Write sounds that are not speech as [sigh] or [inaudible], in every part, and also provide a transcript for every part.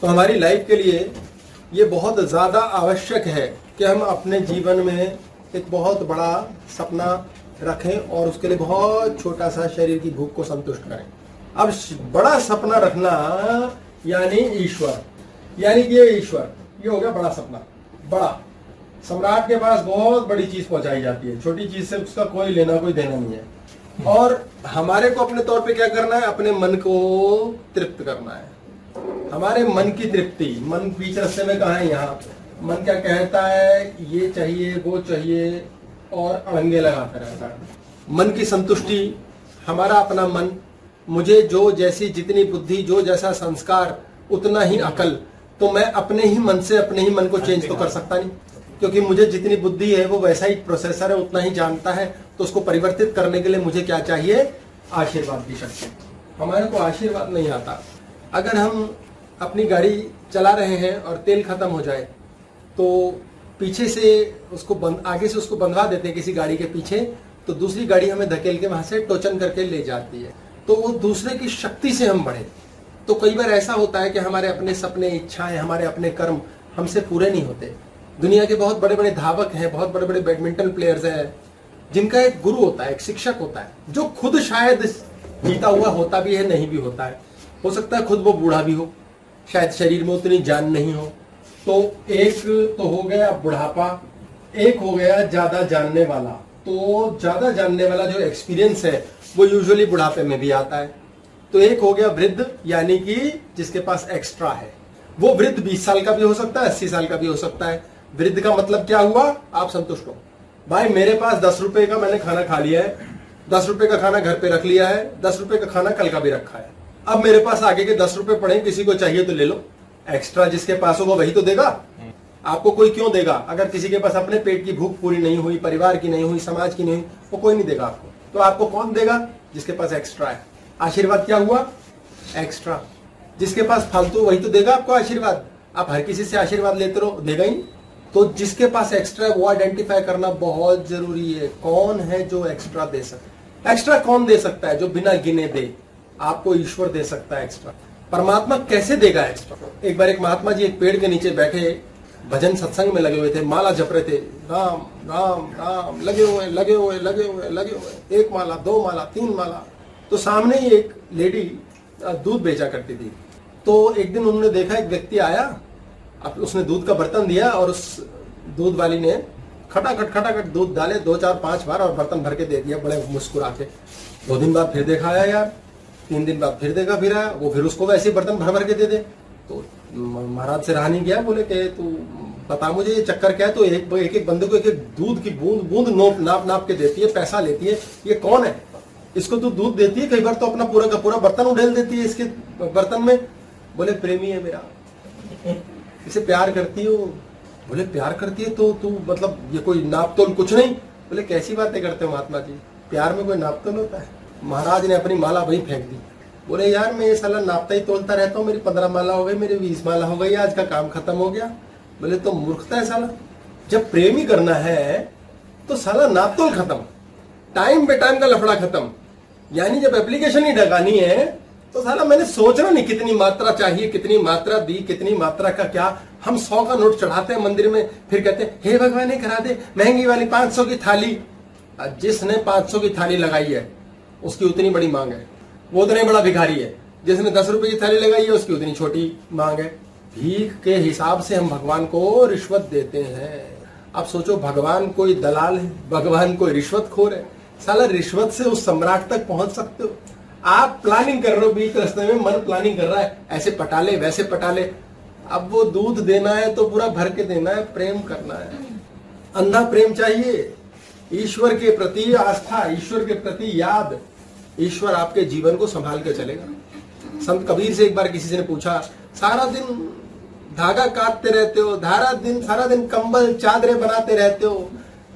तो हमारी लाइफ के लिए ये बहुत ज़्यादा आवश्यक है कि हम अपने जीवन में एक बहुत बड़ा सपना रखें और उसके लिए बहुत छोटा सा शरीर की भूख को संतुष्ट करें। अब बड़ा सपना रखना यानी ईश्वर। यानी ये ईश्वर, ये हो गया बड़ा सपना। बड़ा। सम्राट के पास बहुत बड़ी चीज़ पहुंचाई जाती है। छोटी चीज़ से उसका कोई लेना, कोई देना नहीं है। और हमारे को अपने तौर पे क्या करना है? अपने मन को तृप्त करना है। हमारे मन की तृप्ति, मन बीच रस्ते में कहा है यहाँ? मन क्या कहता है, ये चाहिए, वो चाहिए, और अड़ंगे लगाता रहता है। मन की संतुष्टि, हमारा अपना मन, मुझे जो जैसी जितनी बुद्धि, जो जैसा संस्कार, उतना ही अकल तो मैं अपने ही मन से, अपने ही मन को चेंज तो कर सकता नहीं। क्योंकि मुझे जितनी बुद्धि है, वो वैसा ही प्रोसेसर है, उतना ही जानता है तो उसको परिवर्तित करने के लिए मुझे क्या चाहिए? आशीर्वाद की शक्ति। हमारे को आशीर्वाद नहीं आता। अगर हम अपनी गाड़ी चला रहे हैं और तेल खत्म हो जाए तो पीछे से उसको बंद, आगे से उसको बंधवा देते हैं किसी गाड़ी के पीछे तो दूसरी गाड़ी हमें धकेल के वहाँ से टोचन करके ले जाती है। तो वो दूसरे की शक्ति से हम बढ़े। तो कई बार ऐसा होता है कि हमारे अपने सपने, इच्छाएँ, हमारे अपने कर्म हमसे पूरे नहीं होते। दुनिया के बहुत बड़े बड़े धावक हैं, बहुत बड़े बड़े बैडमिंटन प्लेयर्स हैं, जिनका एक गुरु होता है, एक शिक्षक होता है, जो खुद शायद जीता हुआ होता भी है, नहीं भी होता है। हो सकता है खुद वो बूढ़ा भी हो, शायद शरीर में उतनी जान नहीं हो। तो एक तो हो गया बुढ़ापा, एक हो गया ज़्यादा जानने वाला। तो ज़्यादा जानने वाला जो एक्सपीरियंस है, वो यूजुअली बुढ़ापे में भी आता है। तो एक हो गया वृद्ध, यानी कि जिसके पास एक्स्ट्रा है। वो वृद्ध 20 साल का भी हो सकता है 80 साल का भी हो सकता है। वृद्ध का मतलब क्या हुआ? आप संतुष्ट हो। भाई, मेरे पास दस रुपए का मैंने खाना खा लिया है। दस रुपए का खाना घर पे रख लिया है। दस रुपए का खाना कल का भी रखा है। अब मेरे पास आगे के दस रुपए पड़े किसी को चाहिए तो ले लो। एक्स्ट्रा जिसके पास होगा, वही तो देगा। आपको कोई क्यों देगा? अगर किसी के पास अपने पेट की भूख पूरी नहीं हुई, परिवार की नहीं हुई, समाज की नहीं हुई, वो कोई नहीं देगा आपको। तो आपको कौन देगा? जिसके पास एक्स्ट्रा है। आशीर्वाद क्या हुआ? एक्स्ट्रा जिसके पास फालतू, वही तो देगा आपको आशीर्वाद। आप हर किसी से आशीर्वाद लेते रहो, देगा ही। तो जिसके पास एक्स्ट्रा है, वो आइडेंटिफाई करना बहुत ज़रूरी है। कौन है जो एक्स्ट्रा दे सकता एक्स्ट्रा कौन दे सकता है जो बिना गिने दे? आपको ईश्वर दे सकता है एक्स्ट्रा परमात्मा कैसे देगा एक्स्ट्रा एक बार एक महात्मा जी एक पेड़ के नीचे बैठे, भजन सत्संग में लगे हुए थे, माला जप रहे थे, राम राम राम, लगे हुए लगे हुए लगे हुए लगे हुए। एक माला, दो माला, तीन माला। तो सामने ही एक लेडी दूध बेचा करती थी। तो एक दिन उन्होंने देखा, एक व्यक्ति आया अब उसने दूध का बर्तन दिया और उस दूध वाली ने खटाखट खटाखट दूध डाले, दो, चार, पाँच बार और बर्तन भर के दे दिया, बड़े मुस्कुरा के। दो दिन बाद फिर देखा, आया यार। तीन दिन बाद फिर देगा, फिर आया, वो फिर उसको वैसे बर्तन भर भर के दे दे। तो महाराज से रहा नहीं गया, बोले कि तू बता मुझे, ये चक्कर क्या है? तो एक एक एक बंदे को एक एक दूध की बूंद बूंद नोप, नाप नाप के देती है, पैसा लेती है। ये कौन है? इसको तू दूध देती है, कई बार तो अपना पूरा का पूरा बर्तन उड़ेल देती है इसके बर्तन में। बोले, प्रेमी है मेरा। इसे प्यार करती हो? बोले, प्यार करती है तो तू मतलब ये कोई नाप तोल कुछ नहीं। बोले, कैसी बातें करते हो महात्मा जी? प्यार में कोई नाप तोल होता है? महाराज ने अपनी माला वही फेंक दी। बोले, यार, मैं ये साला नापता ही तोलता रहता हूँ, मेरी पंद्रह माला हो गई, मेरी बीस माला हो गई, आज का काम खत्म हो गया। बोले तो मूर्खता है साला। जब प्रेम ही करना है तो साला नाप तोल खत्म। टाइम पे टाइम का लफड़ा खत्म। यानी जब एप्लीकेशन ही डगानी है तो साला मैंने सोचना नहीं कितनी मात्रा चाहिए, कितनी मात्रा दी, कितनी मात्रा का क्या। हम सौ का नोट चढ़ाते हैं मंदिर में, फिर कहते हैं, हे भगवान ही करा दे, महँगी वाली पाँच सौ की थाली। जिसने पाँच सौ की थाली लगाई है उसकी उतनी बड़ी मांग है। वो उतने बड़ा भिखारी है। जिसने दस रुपए की थाली लगाई है, उसकी उतनी छोटी मांग है। भीख के हिसाब से हम भगवान को रिश्वत देते हैं। अब सोचो, भगवान कोई दलाल है, भगवान कोई रिश्वत खोर है। साला रिश्वत से उस सम्राट तक पहुँच सकते हो। आप प्लानिंग कर रहे हो, बीच रास्ते में मन प्लानिंग कर रहा है। ऐसे पटाले, वैसे पटाले। अब वो दूध देना है तो पूरा भर के देना है, प्रेम करना है। अंधा प्रेम चाहिए। ईश्वर के प्रति आस्था, ईश्वर के प्रति याद। ईश्वर आपके जीवन को संभाल के चलेगा। संत कबीर से एक बार किसी ने पूछा, सारा दिन धागा काटते रहते हो, धारा दिन, सारा दिन कंबल, चादरे बनाते रहते हो,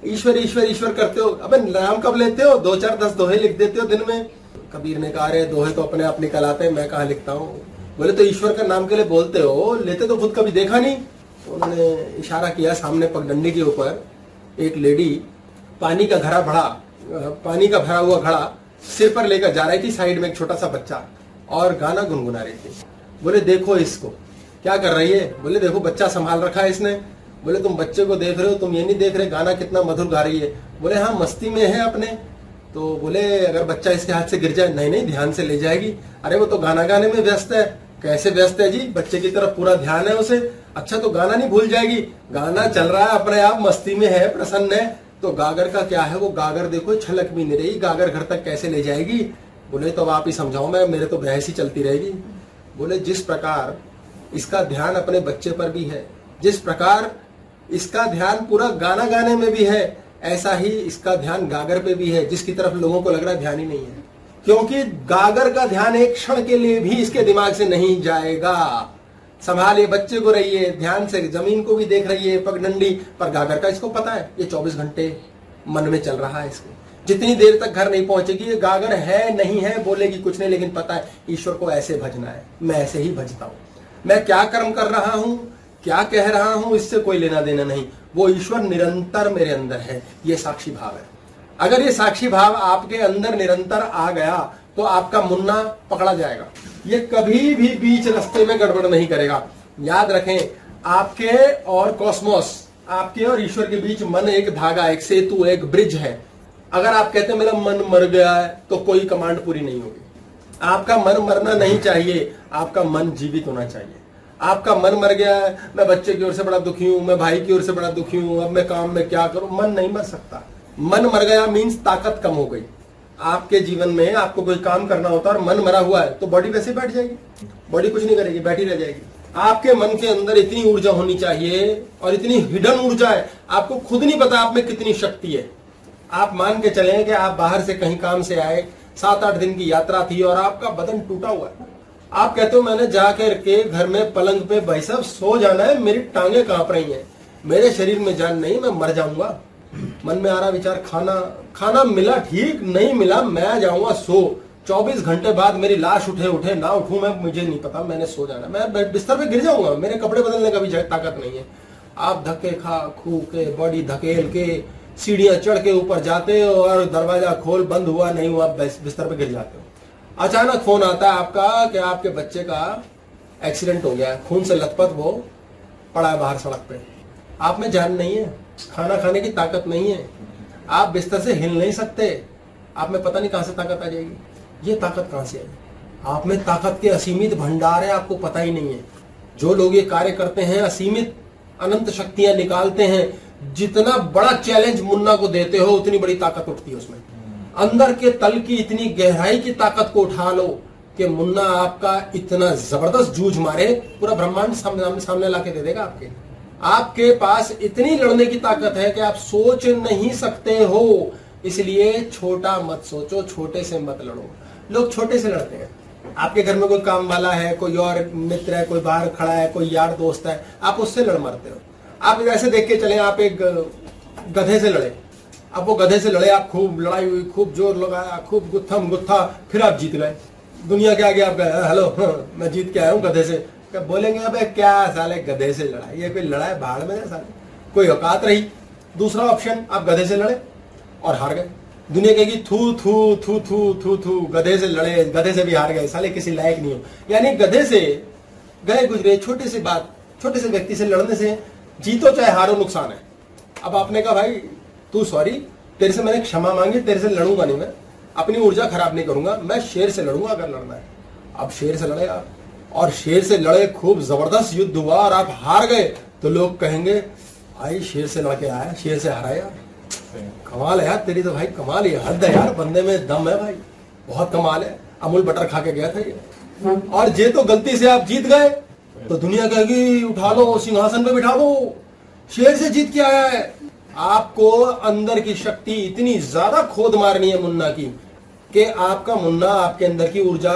ईश्वर ईश्वर ईश्वर करते हो, अबे नाम कब लेते हो? दो चार दस दोहे लिख देते हो दिन में। कबीर ने कहा, अरे दोहे तो अपने आप निकल आते मैं कहा लिखता हूँ? बोले तो ईश्वर का नाम के लिए बोलते हो, लेते तो खुद कभी देखा नहीं? तो उन्होंने इशारा किया, सामने पगडंडी के ऊपर, एक लेडी, पानी का घड़ा भरा पानी का भरा हुआ घड़ा सिर पर लेकर जा रही थी साइड में एक छोटा सा बच्चा और गाना गुनगुना रही थी। बोले, देखो इसको। क्या कर रही है? बोले, देखो, बच्चा संभाल रखा है इसने। बोले, तुम बच्चे को देख रहे हो, तुम ये नहीं देख रहे गाना कितना मधुर गा रही है। बोले हाँ मस्ती में है अपने। तो बोले, अगर बच्चा इसके हाथ से गिर जाए, नहीं नहीं, ध्यान से ले जाएगी। अरे, वो तो गाना गाने में व्यस्त है। कैसे व्यस्त है जी? बच्चे की तरफ़ पूरा ध्यान है उसे। अच्छा तो गाना नहीं भूल जाएगी। गाना चल रहा है अपने आप, मस्ती में है, प्रसन्न है। तो गागर का क्या है? वो गागर देखो, छलक भी नहीं रही। गागर घर तक कैसे ले जाएगी? बोले तो आप ही समझाओ, मैं, मेरे तो बहस ही चलती रहेगी। बोले, जिस प्रकार इसका ध्यान अपने बच्चे पर भी है, जिस प्रकार इसका ध्यान पूरा गाना गाने में भी है, ऐसा ही इसका ध्यान गागर पे भी है, जिसकी तरफ़ लोगों को लग रहा ध्यान ही नहीं है। क्योंकि गागर का ध्यान एक क्षण के लिए भी इसके दिमाग से नहीं जाएगा। संभालिए, बच्चे को रहिए, ध्यान से, ज़मीन को भी देख रही है पगडंडी पर गागर का इसको पता है? ये 24 घंटे मन में चल रहा है इसके। जितनी देर तक घर नहीं पहुंचेगी, ये गागर है, नहीं है, बोलेगी कुछ नहीं, लेकिन पता है, ईश्वर को ऐसे भजना है, मैं ऐसे ही भजता हूँ। मैं क्या कर्म कर रहा हूँ, क्या कह रहा हूँ, इससे कोई लेना देना नहीं। वो ईश्वर निरंतर मेरे अंदर है, ये साक्षी भाव है। अगर ये साक्षी भाव आपके अंदर निरंतर आ गया तो आपका मुन्ना पकड़ा जाएगा। ये कभी भी बीच रास्ते में गड़बड़ नहीं करेगा। याद रखें, आपके और कॉस्मोस, आपके और ईश्वर के बीच मन एक धागा, एक सेतु, एक ब्रिज है। अगर आप कहते हैं, मेरा मन मर गया है तो कोई कमांड पूरी नहीं होगी। आपका मन मरना नहीं चाहिए, आपका मन जीवित होना चाहिए। आपका मन मर गया है, मैं बच्चे की ओर से बड़ा दुखी हूँ, मैं भाई की ओर से बड़ा दुखी हूँ, अब मैं काम में क्या करूँ? मन नहीं मर सकता। मन मर गया मीन्स ताकत कम हो गई। आपके जीवन में आपको कोई काम करना होता है और मन मरा हुआ है तो बॉडी वैसे बैठ जाएगी। बॉडी कुछ नहीं करेगी, बैठी रह जाएगी। आपके मन के अंदर इतनी ऊर्जा होनी चाहिए और इतनी हिडन ऊर्जा है, आपको खुद नहीं पता आप में कितनी शक्ति है। आप मान के चले कि आप बाहर से कहीं काम से आए सात आठ दिन की यात्रा थी और आपका बदन टूटा हुआ है। आप कहते हो, मैंने जाकर के घर में पलंग पे भाई साहब, सो जाना है, मेरी टांगे काँप रही हैं। मेरे शरीर में जान नहीं, मैं मर जाऊँगा। मन में आ रहा विचार, खाना खाना मिला ठीक, नहीं मिला, मैं जाऊँगा सो। 24 घंटे बाद मेरी लाश उठे उठे, ना उठू मैं, मुझे नहीं पता, मैंने सो जाना। मैं बिस्तर पे गिर जाऊँगा, मेरे कपड़े बदलने का भी ताकत नहीं है। आप धक्के खा, खू के, बॉडी धकेल के, सीढ़ियाँ चढ़ के ऊपर जाते हो और दरवाज़ा खोल, बंद हुआ, नहीं हुआ बिस्तर पे गिर जाते हो। अचानक फ़ोन आता है आपका कि आपके बच्चे का एक्सीडेंट हो गया, खून से लथपथ वो पड़ा है बाहर सड़क पे। आप में जान नहीं है? खाना खाने की ताकत नहीं है। आप बिस्तर से हिल नहीं सकते। आप में पता नहीं कहाँ से ताकत आ जाएगी। ये ताकत कहाँ से आई? आप में ताकत के असीमित भंडार है, आपको पता ही नहीं है। जो लोग ये कार्य करते हैं, असीमित अनंत शक्तियाँ निकालते हैं। जितना बड़ा चैलेंज मुन्ना को देते हो, उतनी बड़ी ताकत उठती है उसमें। अंदर के तल की इतनी गहराई की ताकत को उठा लो कि मुन्ना आपका इतना ज़बरदस्त जूझ मारे, पूरा ब्रह्मांड सामने सामने लाके दे देगा आपके। आपके पास इतनी लड़ने की ताकत है कि आप सोच नहीं सकते हो। इसलिए छोटा मत सोचो, छोटे से मत लड़ो। लोग छोटे से लड़ते हैं। आपके घर में कोई काम वाला है, कोई और मित्र है, कोई बाहर खड़ा है, कोई यार दोस्त है, आप उससे लड़ मरते हो। आप ऐसे देख के चले, आप एक गधे से लड़े। अब वो गधे से लड़े, आप खूब लड़ाई हुई, खूब ज़ोर लगाया, खूब गुत्थम गुत्था, फिर आप जीत गए। दुनिया के आगे आप गए हेलो, [laughs] मैं जीत के आया हूँ गधे से। क्या बोलेंगे, अब क्या साले गधे से लड़ाई? ये कोई लड़ाई बाढ़ में साले? कोई औकात रही? दूसरा ऑप्शन आप गधे से लड़े और हार गए। दुनिया कहेगी, थू थू थू थू थू थू, गधे से लड़े, गधे से भी हार गए, साले किसी लायक नहीं हो। यानी गधे से गए गुजरे, छोटे से बात, छोटे से व्यक्ति से लड़ने से जीतो चाहे हारो, नुकसान है। अब आपने कहा, भाई, तू सॉरी तेरे से मैंने क्षमा मांगी, तेरे से लड़ूँगा नहीं मैं। अपनी ऊर्जा खराब नहीं करूँगा, मैं शेर से लड़ूँगा अगर लड़ना है। अब शेर से लड़े आप। और शेर से लड़े खूब ज़बरदस्त युद्ध हुआ और आप हार गए। तो लोग कहेंगे, भाई, शेर से लड़के आया, शेर से हारा यार। कमाल है यार, तेरी तो भाई कमाल है हद है यार, बंदे में दम है भाई। बहुत कमाल है। अमूल बटर खा के गया था ये। और जे तो गलती से आप जीत गए तो दुनिया कहेगी, उठा लो, सिंहासन पे बिठा दो शेर से जीत के आया है। आपको अंदर की शक्ति इतनी ज़्यादा खोद मारनी है मुन्ना की। कि आपका मुन्ना आपके अंदर की ऊर्जा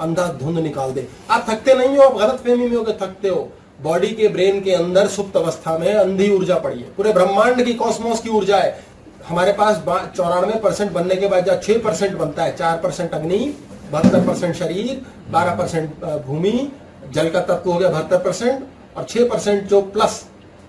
अंधा धुंध निकाल दे। आप थकते नहीं हो, आप गलत फहमी में हो थकते हो। बॉडी के ब्रेन के अंदर सुप्त अवस्था में अंधी ऊर्जा पड़ी है। पूरे ब्रह्मांड की कॉस्मोस की ऊर्जा है। हमारे पास चौरानवे परसेंट बनने के बाद जब छह परसेंट बनता है, चार परसेंट अग्नि, बहत्तर परसेंट शरीर, बारह परसेंट भूमि, जल का तत्व हो गया बहत्तर परसेंट और छह परसेंट जो प्लस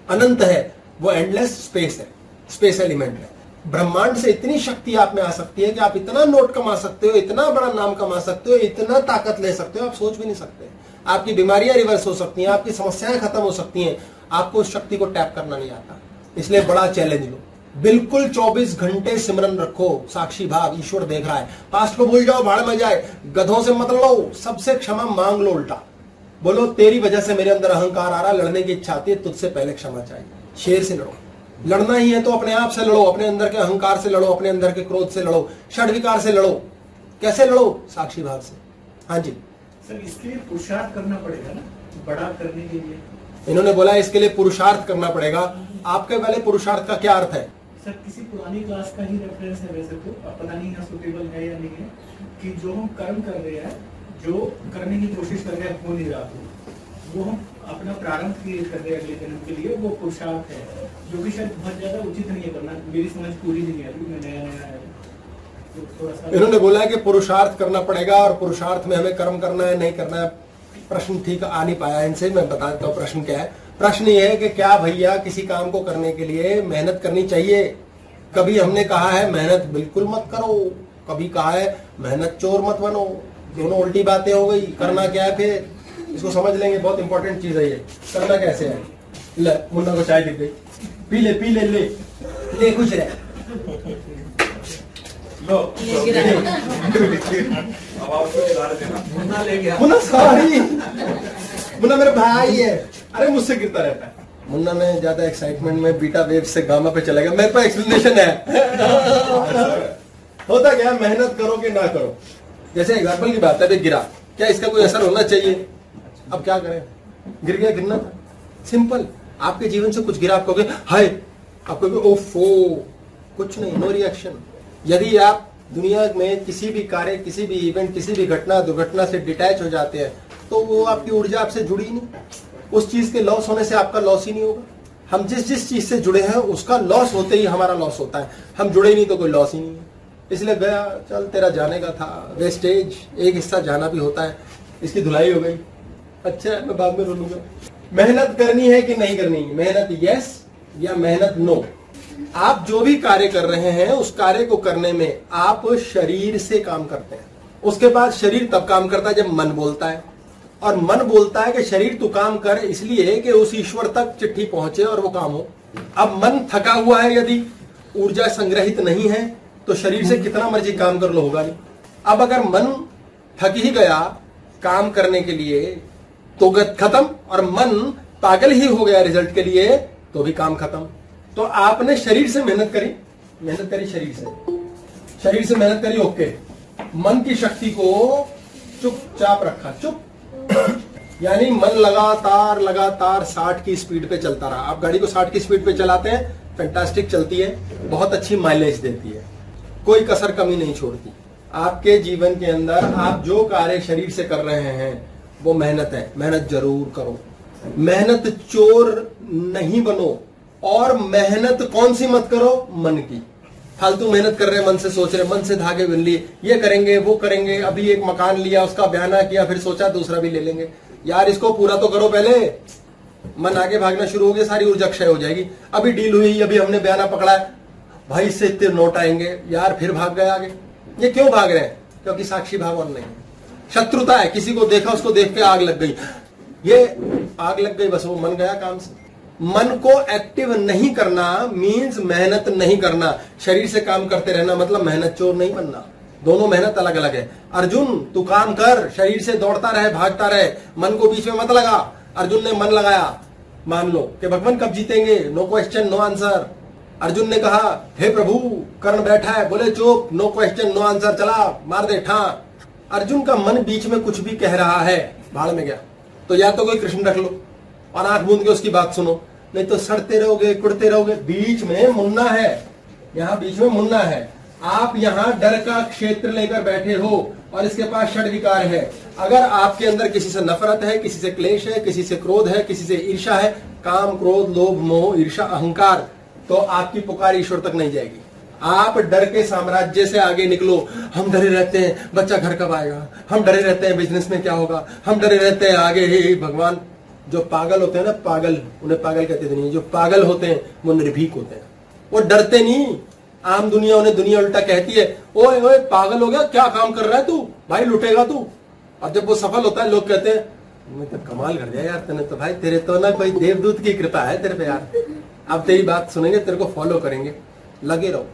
अनंत है, वो एंडलेस स्पेस है। स्पेस एलिमेंट है। ब्रह्मांड से इतनी शक्ति आप में आ सकती है कि आप इतना नोट कमा सकते हो, इतना बड़ा नाम कमा सकते हो, इतना ताकत ले सकते हो, आप सोच भी नहीं सकते। आपकी बीमारियाँ रिवर्स हो सकती हैं, आपकी समस्याएँ खत्म हो सकती हैं, आपको उस शक्ति को टैप करना नहीं आता। इसलिए बड़ा चैलेंज लो। बिल्कुल 24 घंटे सिमरन रखो, साक्षी भाव, ईश्वर देख रहा है। पास्ट को भूल जाओ, भाड़ में जाए, गधों से मत लड़ो, सबसे क्षमा मांग लो उल्टा। बोलो, तेरी वजह से मेरे अंदर अहंकार आ रहा लड़ने की इच्छा आती है, तुझसे पहले क्षमा चाहिए। शेर से लड़ो। लड़ना ही है तो अपने आप से लड़ो अपने अंदर के अहंकार से लड़ो अपने अंदर के क्रोध से लड़ो षड विकार से लड़ो। कैसे लड़ो? साक्षी भाव से। हाँ जी। सर इसके लिए पुरुषार्थ करना पड़ेगा ना? बड़ा करने के लिए। इन्होंने बोला इसके लिए पुरुषार्थ करना पड़ेगा। आपके वाले पुरुषार्थ का क्या अर्थ है? सर किसी पुरानी क्लास का ही रेफरेंस है वैसे तो। पता नहीं यहाँ सुटेबल है या नहीं है कि जो हम कर्म कर रहे हैं जो करने की कोशिश कर रहे हैं हो नहीं रहा वो हम अपना प्रारंभ क्रिएट कर रहे अगले जन्म के लिए, वो पुरुषार्थ है, जो कि शायद बहुत ज़्यादा उचित नहीं है करना मेरी समझ पूरी नहीं है अभी मैं नया नया है। तो इन्होंने बोला है कि पुरुषार्थ करना पड़ेगा और पुरुषार्थ में हमें कर्म करना है, नहीं करना है, प्रश्न ठीक आ नहीं पाया इनसे, मैं बता देता हूँ प्रश्न क्या है। प्रश्न ये है कि क्या भैया किसी काम को करने के लिए मेहनत करनी चाहिए? कभी हमने कहा है, मेहनत बिल्कुल मत करो। कभी कहा है, मेहनत चोर मत बनो। दोनों उल्टी बातें हो गई, करना क्या है फिर? इसको समझ लेंगे बहुत इंपॉर्टेंट चीज़ है ये। करना कैसे है? ले मुन्ना को चाय दी गई पी ले पी ले ले। ले खुश रहे। लो है मुन्ना ले गया। मुन्ना सॉरी मुन्ना मेरा भाई है। अरे मुझसे गिरता रहता है। मुन्ना ने ज़्यादा एक्साइटमेंट में बीटा वेव से गामा पे चला गया। मेरे पास एक्सप्लेनेशन है। [laughs] होता क्या? मेहनत करो कि ना करो। जैसे एग्ज़ाम्पल की बात है गिरा। क्या इसका कोई असर होना चाहिए? अब क्या करें? गिर गया, गिरना था। सिंपल आपके जीवन से कुछ गिरा, आप कहोगे, हाय! आप कहोगे, ओफो! कुछ नहीं नो रिएक्शन यदि आप दुनिया में किसी भी कार्य, किसी भी इवेंट किसी भी घटना, दुर्घटना से डिटैच हो जाते हैं तो वो आपकी ऊर्जा आपसे जुड़ी ही नहीं। उस चीज़ के लॉस होने से आपका लॉस ही नहीं होगा। हम जिस जिस चीज़ से जुड़े हैं, उसका लॉस होते ही हमारा लॉस होता है। हम जुड़े नहीं तो कोई लॉस ही नहीं है। इसलिए गया, चल, तेरा जाने का था। वेस्टेज एक हिस्सा जाना भी होता है। इसकी धुलाई हो गई। अच्छा मैं बाद में रो लूँगा मेहनत करनी है कि नहीं करनी? मेहनत यस या मेहनत नो आप जो भी कार्य कर रहे हैं, उस कार्य को करने में आप शरीर से काम करते हैं। उसके बाद शरीर तब काम करता है जब मन बोलता है। और मन बोलता है कि शरीर तू काम कर इसलिए कि उस ईश्वर तक चिट्ठी पहुँचे और वो काम हो। अब मन थका हुआ है यदि ऊर्जा संग्रहित नहीं है तो शरीर से कितना मर्ज़ी काम कर लो, होगा नहीं। अब अगर मन थक ही गया काम करने के लिए तो खत्म और मन पागल ही हो गया रिज़ल्ट के लिए तो भी काम खत्म। तो आपने शरीर से मेहनत करी मेहनत करी शरीर से। शरीर से मेहनत करी, ओके। मन की शक्ति को चुपचाप रखा, चुप। [coughs] यानी मन लगातार लगातार 60 की स्पीड पे चलता रहा। आप गाड़ी को 60 की स्पीड पे चलाते हैं फैंटास्टिक चलती है, बहुत अच्छी माइलेज देती है। कोई कसर कमी नहीं छोड़ती। आपके जीवन के अंदर आप जो कार्य शरीर से कर रहे हैं वो मेहनत है। मेहनत ज़रूर करो। मेहनत चोर नहीं बनो। और मेहनत कौन सी मत करो? मन की। फालतू मेहनत कर रहे हैं, मन से सोच रहे मन से धागे बन लिए। ये करेंगे, वो करेंगे, अभी एक मकान लिया, उसका बयाना किया, फिर सोचा दूसरा भी ले लेंगे। यार, इसको पूरा तो करो पहले। मन आगे भागना शुरू हो गया, सारी ऊर्जा क्षय हो जाएगी। अभी डील हुई, अभी हमने बयाना पकड़ा है। भाई, इससे इतने नोट आएँगे। यार, फिर भाग गए आगे। ये क्यों भाग रहे हैं? क्योंकि साक्षी भाव और नहीं। है शत्रुता है, किसी को देखा, उसको देख के आग लग गई। ये आग लग गई, बस वो मन गया काम से। मन को एक्टिव नहीं करना मींस मेहनत नहीं करना। शरीर से काम करते रहना मतलब मेहनत चोर नहीं बनना। दोनों मेहनत अलग अलग है। अर्जुन, तू काम कर, शरीर से दौड़ता रहे, भागता रहे। मन को बीच में मत लगा। अर्जुन ने मन लगाया। मान लो कि भगवान कब जीतेंगे? No question no answer Arjun ने कहा, हे प्रभु, कर्ण बैठा है। बोले, चुप नो क्वेश्चन नो आंसर चला, मार दे ठा अर्जुन का मन बीच में कुछ भी कह रहा है भाड़ में गया। तो या तो कोई कृष्ण रख लो और आँख बूंद के उसकी बात सुनो, नहीं तो सड़ते रहोगे, कुड़ते रहोगे, बीच में मुन्ना है, यहाँ बीच में मुन्ना है। आप यहाँ डर का क्षेत्र लेकर बैठे हो और इसके पास षड विकार है। अगर आपके अंदर किसी से नफरत है, किसी से क्लेश है, किसी से क्रोध है, किसी से ईर्षा है, काम, क्रोध, लोभ, मोह ईर्षा अहंकार तो आपकी पुकार ईश्वर तक नहीं जाएगी। आप डर के साम्राज्य से आगे निकलो। हम डरे रहते हैं, बच्चा घर कब आएगा? हम डरे रहते हैं बिज़नेस में क्या होगा? हम डरे रहते हैं आगे। ही भगवान, जो पागल होते हैं ना, पागल, उन्हें पागल कहते नहीं जो पागल होते हैं, वो निर्भीक होते हैं। वो डरते नहीं। आम दुनिया उन्हें दुनिया उल्टा कहती है, ओए ओए, पागल हो गया, क्या काम कर रहा है तू? भाई, लुटेगा तू? और जब वो सफल होता है, लोग कहते हैं तो कमाल कर दिया यार तूने तो भाई, तेरे तो ना कोई देवदूत की कृपा है तेरे पे यार। अब तेरी बात सुनेंगे, तेरे को फॉलो करेंगे। लगे रहो।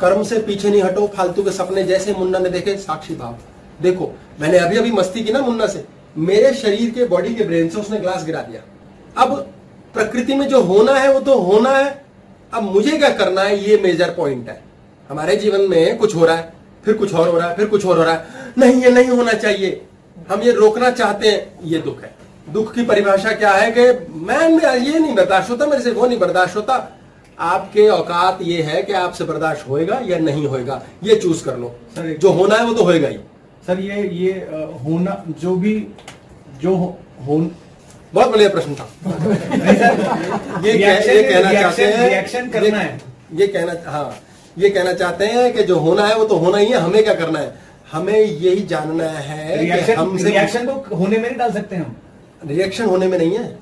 कर्म से पीछे नहीं हटो, फालतू के सपने जैसे मुन्ना ने देखे, साक्षी भाव। देखो, मैंने अभी अभी मस्ती की ना मुन्ना से। मेरे शरीर के बॉडी के ब्रेन से उसने ग्लास गिरा दिया। अब प्रकृति में जो होना है, वो तो होना है। अब मुझे क्या करना है, ये मेजर पॉइंट है। हमारे जीवन में कुछ हो रहा है, फिर कुछ और हो रहा है, फिर कुछ और हो रहा है। नहीं, ये नहीं होना चाहिए। हम ये रोकना चाहते हैं, ये दुख है। दुख की परिभाषा क्या है कि मैं ये नहीं बर्दाश्त होता, मेरे से वो नहीं बर्दाश्त होता। आपके औकात ये है कि आपसे बर्दाश्त होएगा या नहीं होएगा ये चूज़ कर लो। सर, जो होना है वो तो होएगा ही। सर ये ये होना जो भी जो हो, होन बहुत बढ़िया प्रश्न था। ये कह, ये कहना चाहते हैं रिएक्शन करना है। ये कहना हाँ ये कहना चाहते हैं कि जो होना है वो तो होना ही है हमें क्या करना है? हमें यही जानना है कि रिएक्शन हमसे रिएक्शन तो होने में नहीं डाल सकते हम। रिएक्शन होने में नहीं है।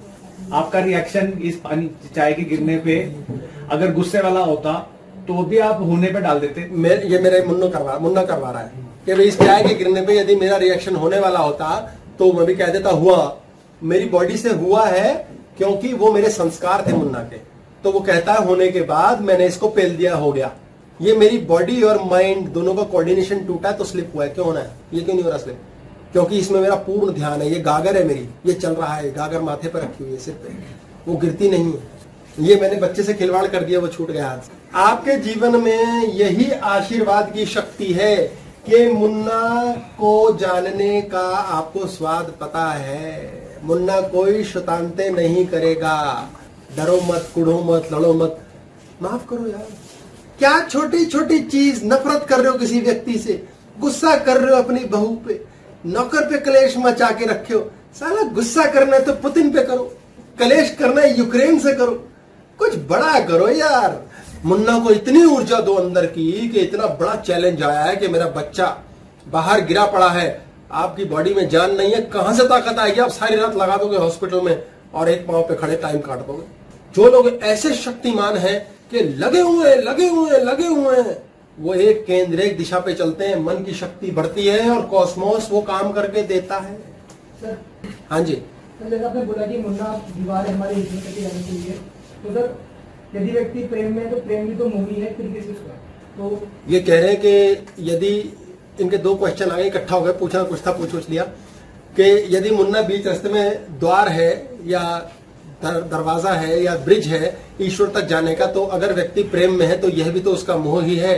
आपका रिएक्शन इस पानी, चाय के गिरने पे अगर गुस्से वाला होता तो भी आप होने पे डाल देते। मेरे ये मेरे मुन्नो करवा, मुन्ना करवा रहा है कि भाई इस चाय के गिरने पे यदि मेरा रिएक्शन होने वाला होता तो मैं भी कह देता, हुआ। मेरी बॉडी से हुआ है क्योंकि वो मेरे संस्कार थे मुन्ना के। तो वो कहता है, होने के बाद मैंने इसको पेल दिया, हो गया। ये मेरी बॉडी और माइंड दोनों का कोऑर्डिनेशन टूटा तो स्लिप हुआ है। क्यों होना है? ये क्यों नहीं हो रहा स्लिप क्योंकि इसमें मेरा पूर्ण ध्यान है, ये गागर है मेरी, ये चल रहा है, गागर माथे पर रखी हुई है सिर पे। वो गिरती नहीं है। ये मैंने बच्चे से खिलवाड़ कर दिया, वो छूट गया आपके जीवन में यही आशीर्वाद की शक्ति है कि मुन्ना को जानने का आपको स्वाद पता है। मुन्ना कोई शतांते नहीं करेगा। डरो मत कुड़ो मत, लड़ो मत। माफ़ करो यार। क्या छोटी छोटी चीज़ नफरत कर रहे हो किसी व्यक्ति से? गुस्सा कर रहे हो अपनी बहू पे? नौकर पे कलेश मचा के रखे हो साला गुस्सा करना है तो पुतिन पे करो। कलेश करना है, यूक्रेन से करो। कुछ बड़ा करो यार। मुन्ना को इतनी ऊर्जा दो अंदर की कि इतना बड़ा चैलेंज आया है कि मेरा बच्चा बाहर गिरा पड़ा है। आपकी बॉडी में जान नहीं है। कहाँ से ताकत आएगी? आप सारी रात लगा दोगे हॉस्पिटल में और एक पाँव पे खड़े टाइम काट दोगे। जो लोग ऐसे शक्तिमान हैं कि लगे हुए लगे हुए लगे हुए हैं। वो एक केंद्र एक दिशा पे चलते हैं मन की शक्ति बढ़ती है और कॉस्मोस वो काम करके देता है। सर हाँ जी। सर आपने बोला कि मुन्ना दीवार है हमारे में कटी तो सर यदि व्यक्ति प्रेम में है तो प्रेम भी तो मूवी है फिर किस तो ये कह रहे हैं कि यदि इनके दो क्वेश्चन आ गए इकट्ठा हो गए पूछना कुछ था पूछ पूछ लिया कि यदि मुन्ना बीच रास्ते में द्वार है या दर, दरवाज़ा है या ब्रिज है ईश्वर तक जाने का तो अगर व्यक्ति प्रेम में है तो यह भी तो उसका मोह ही है।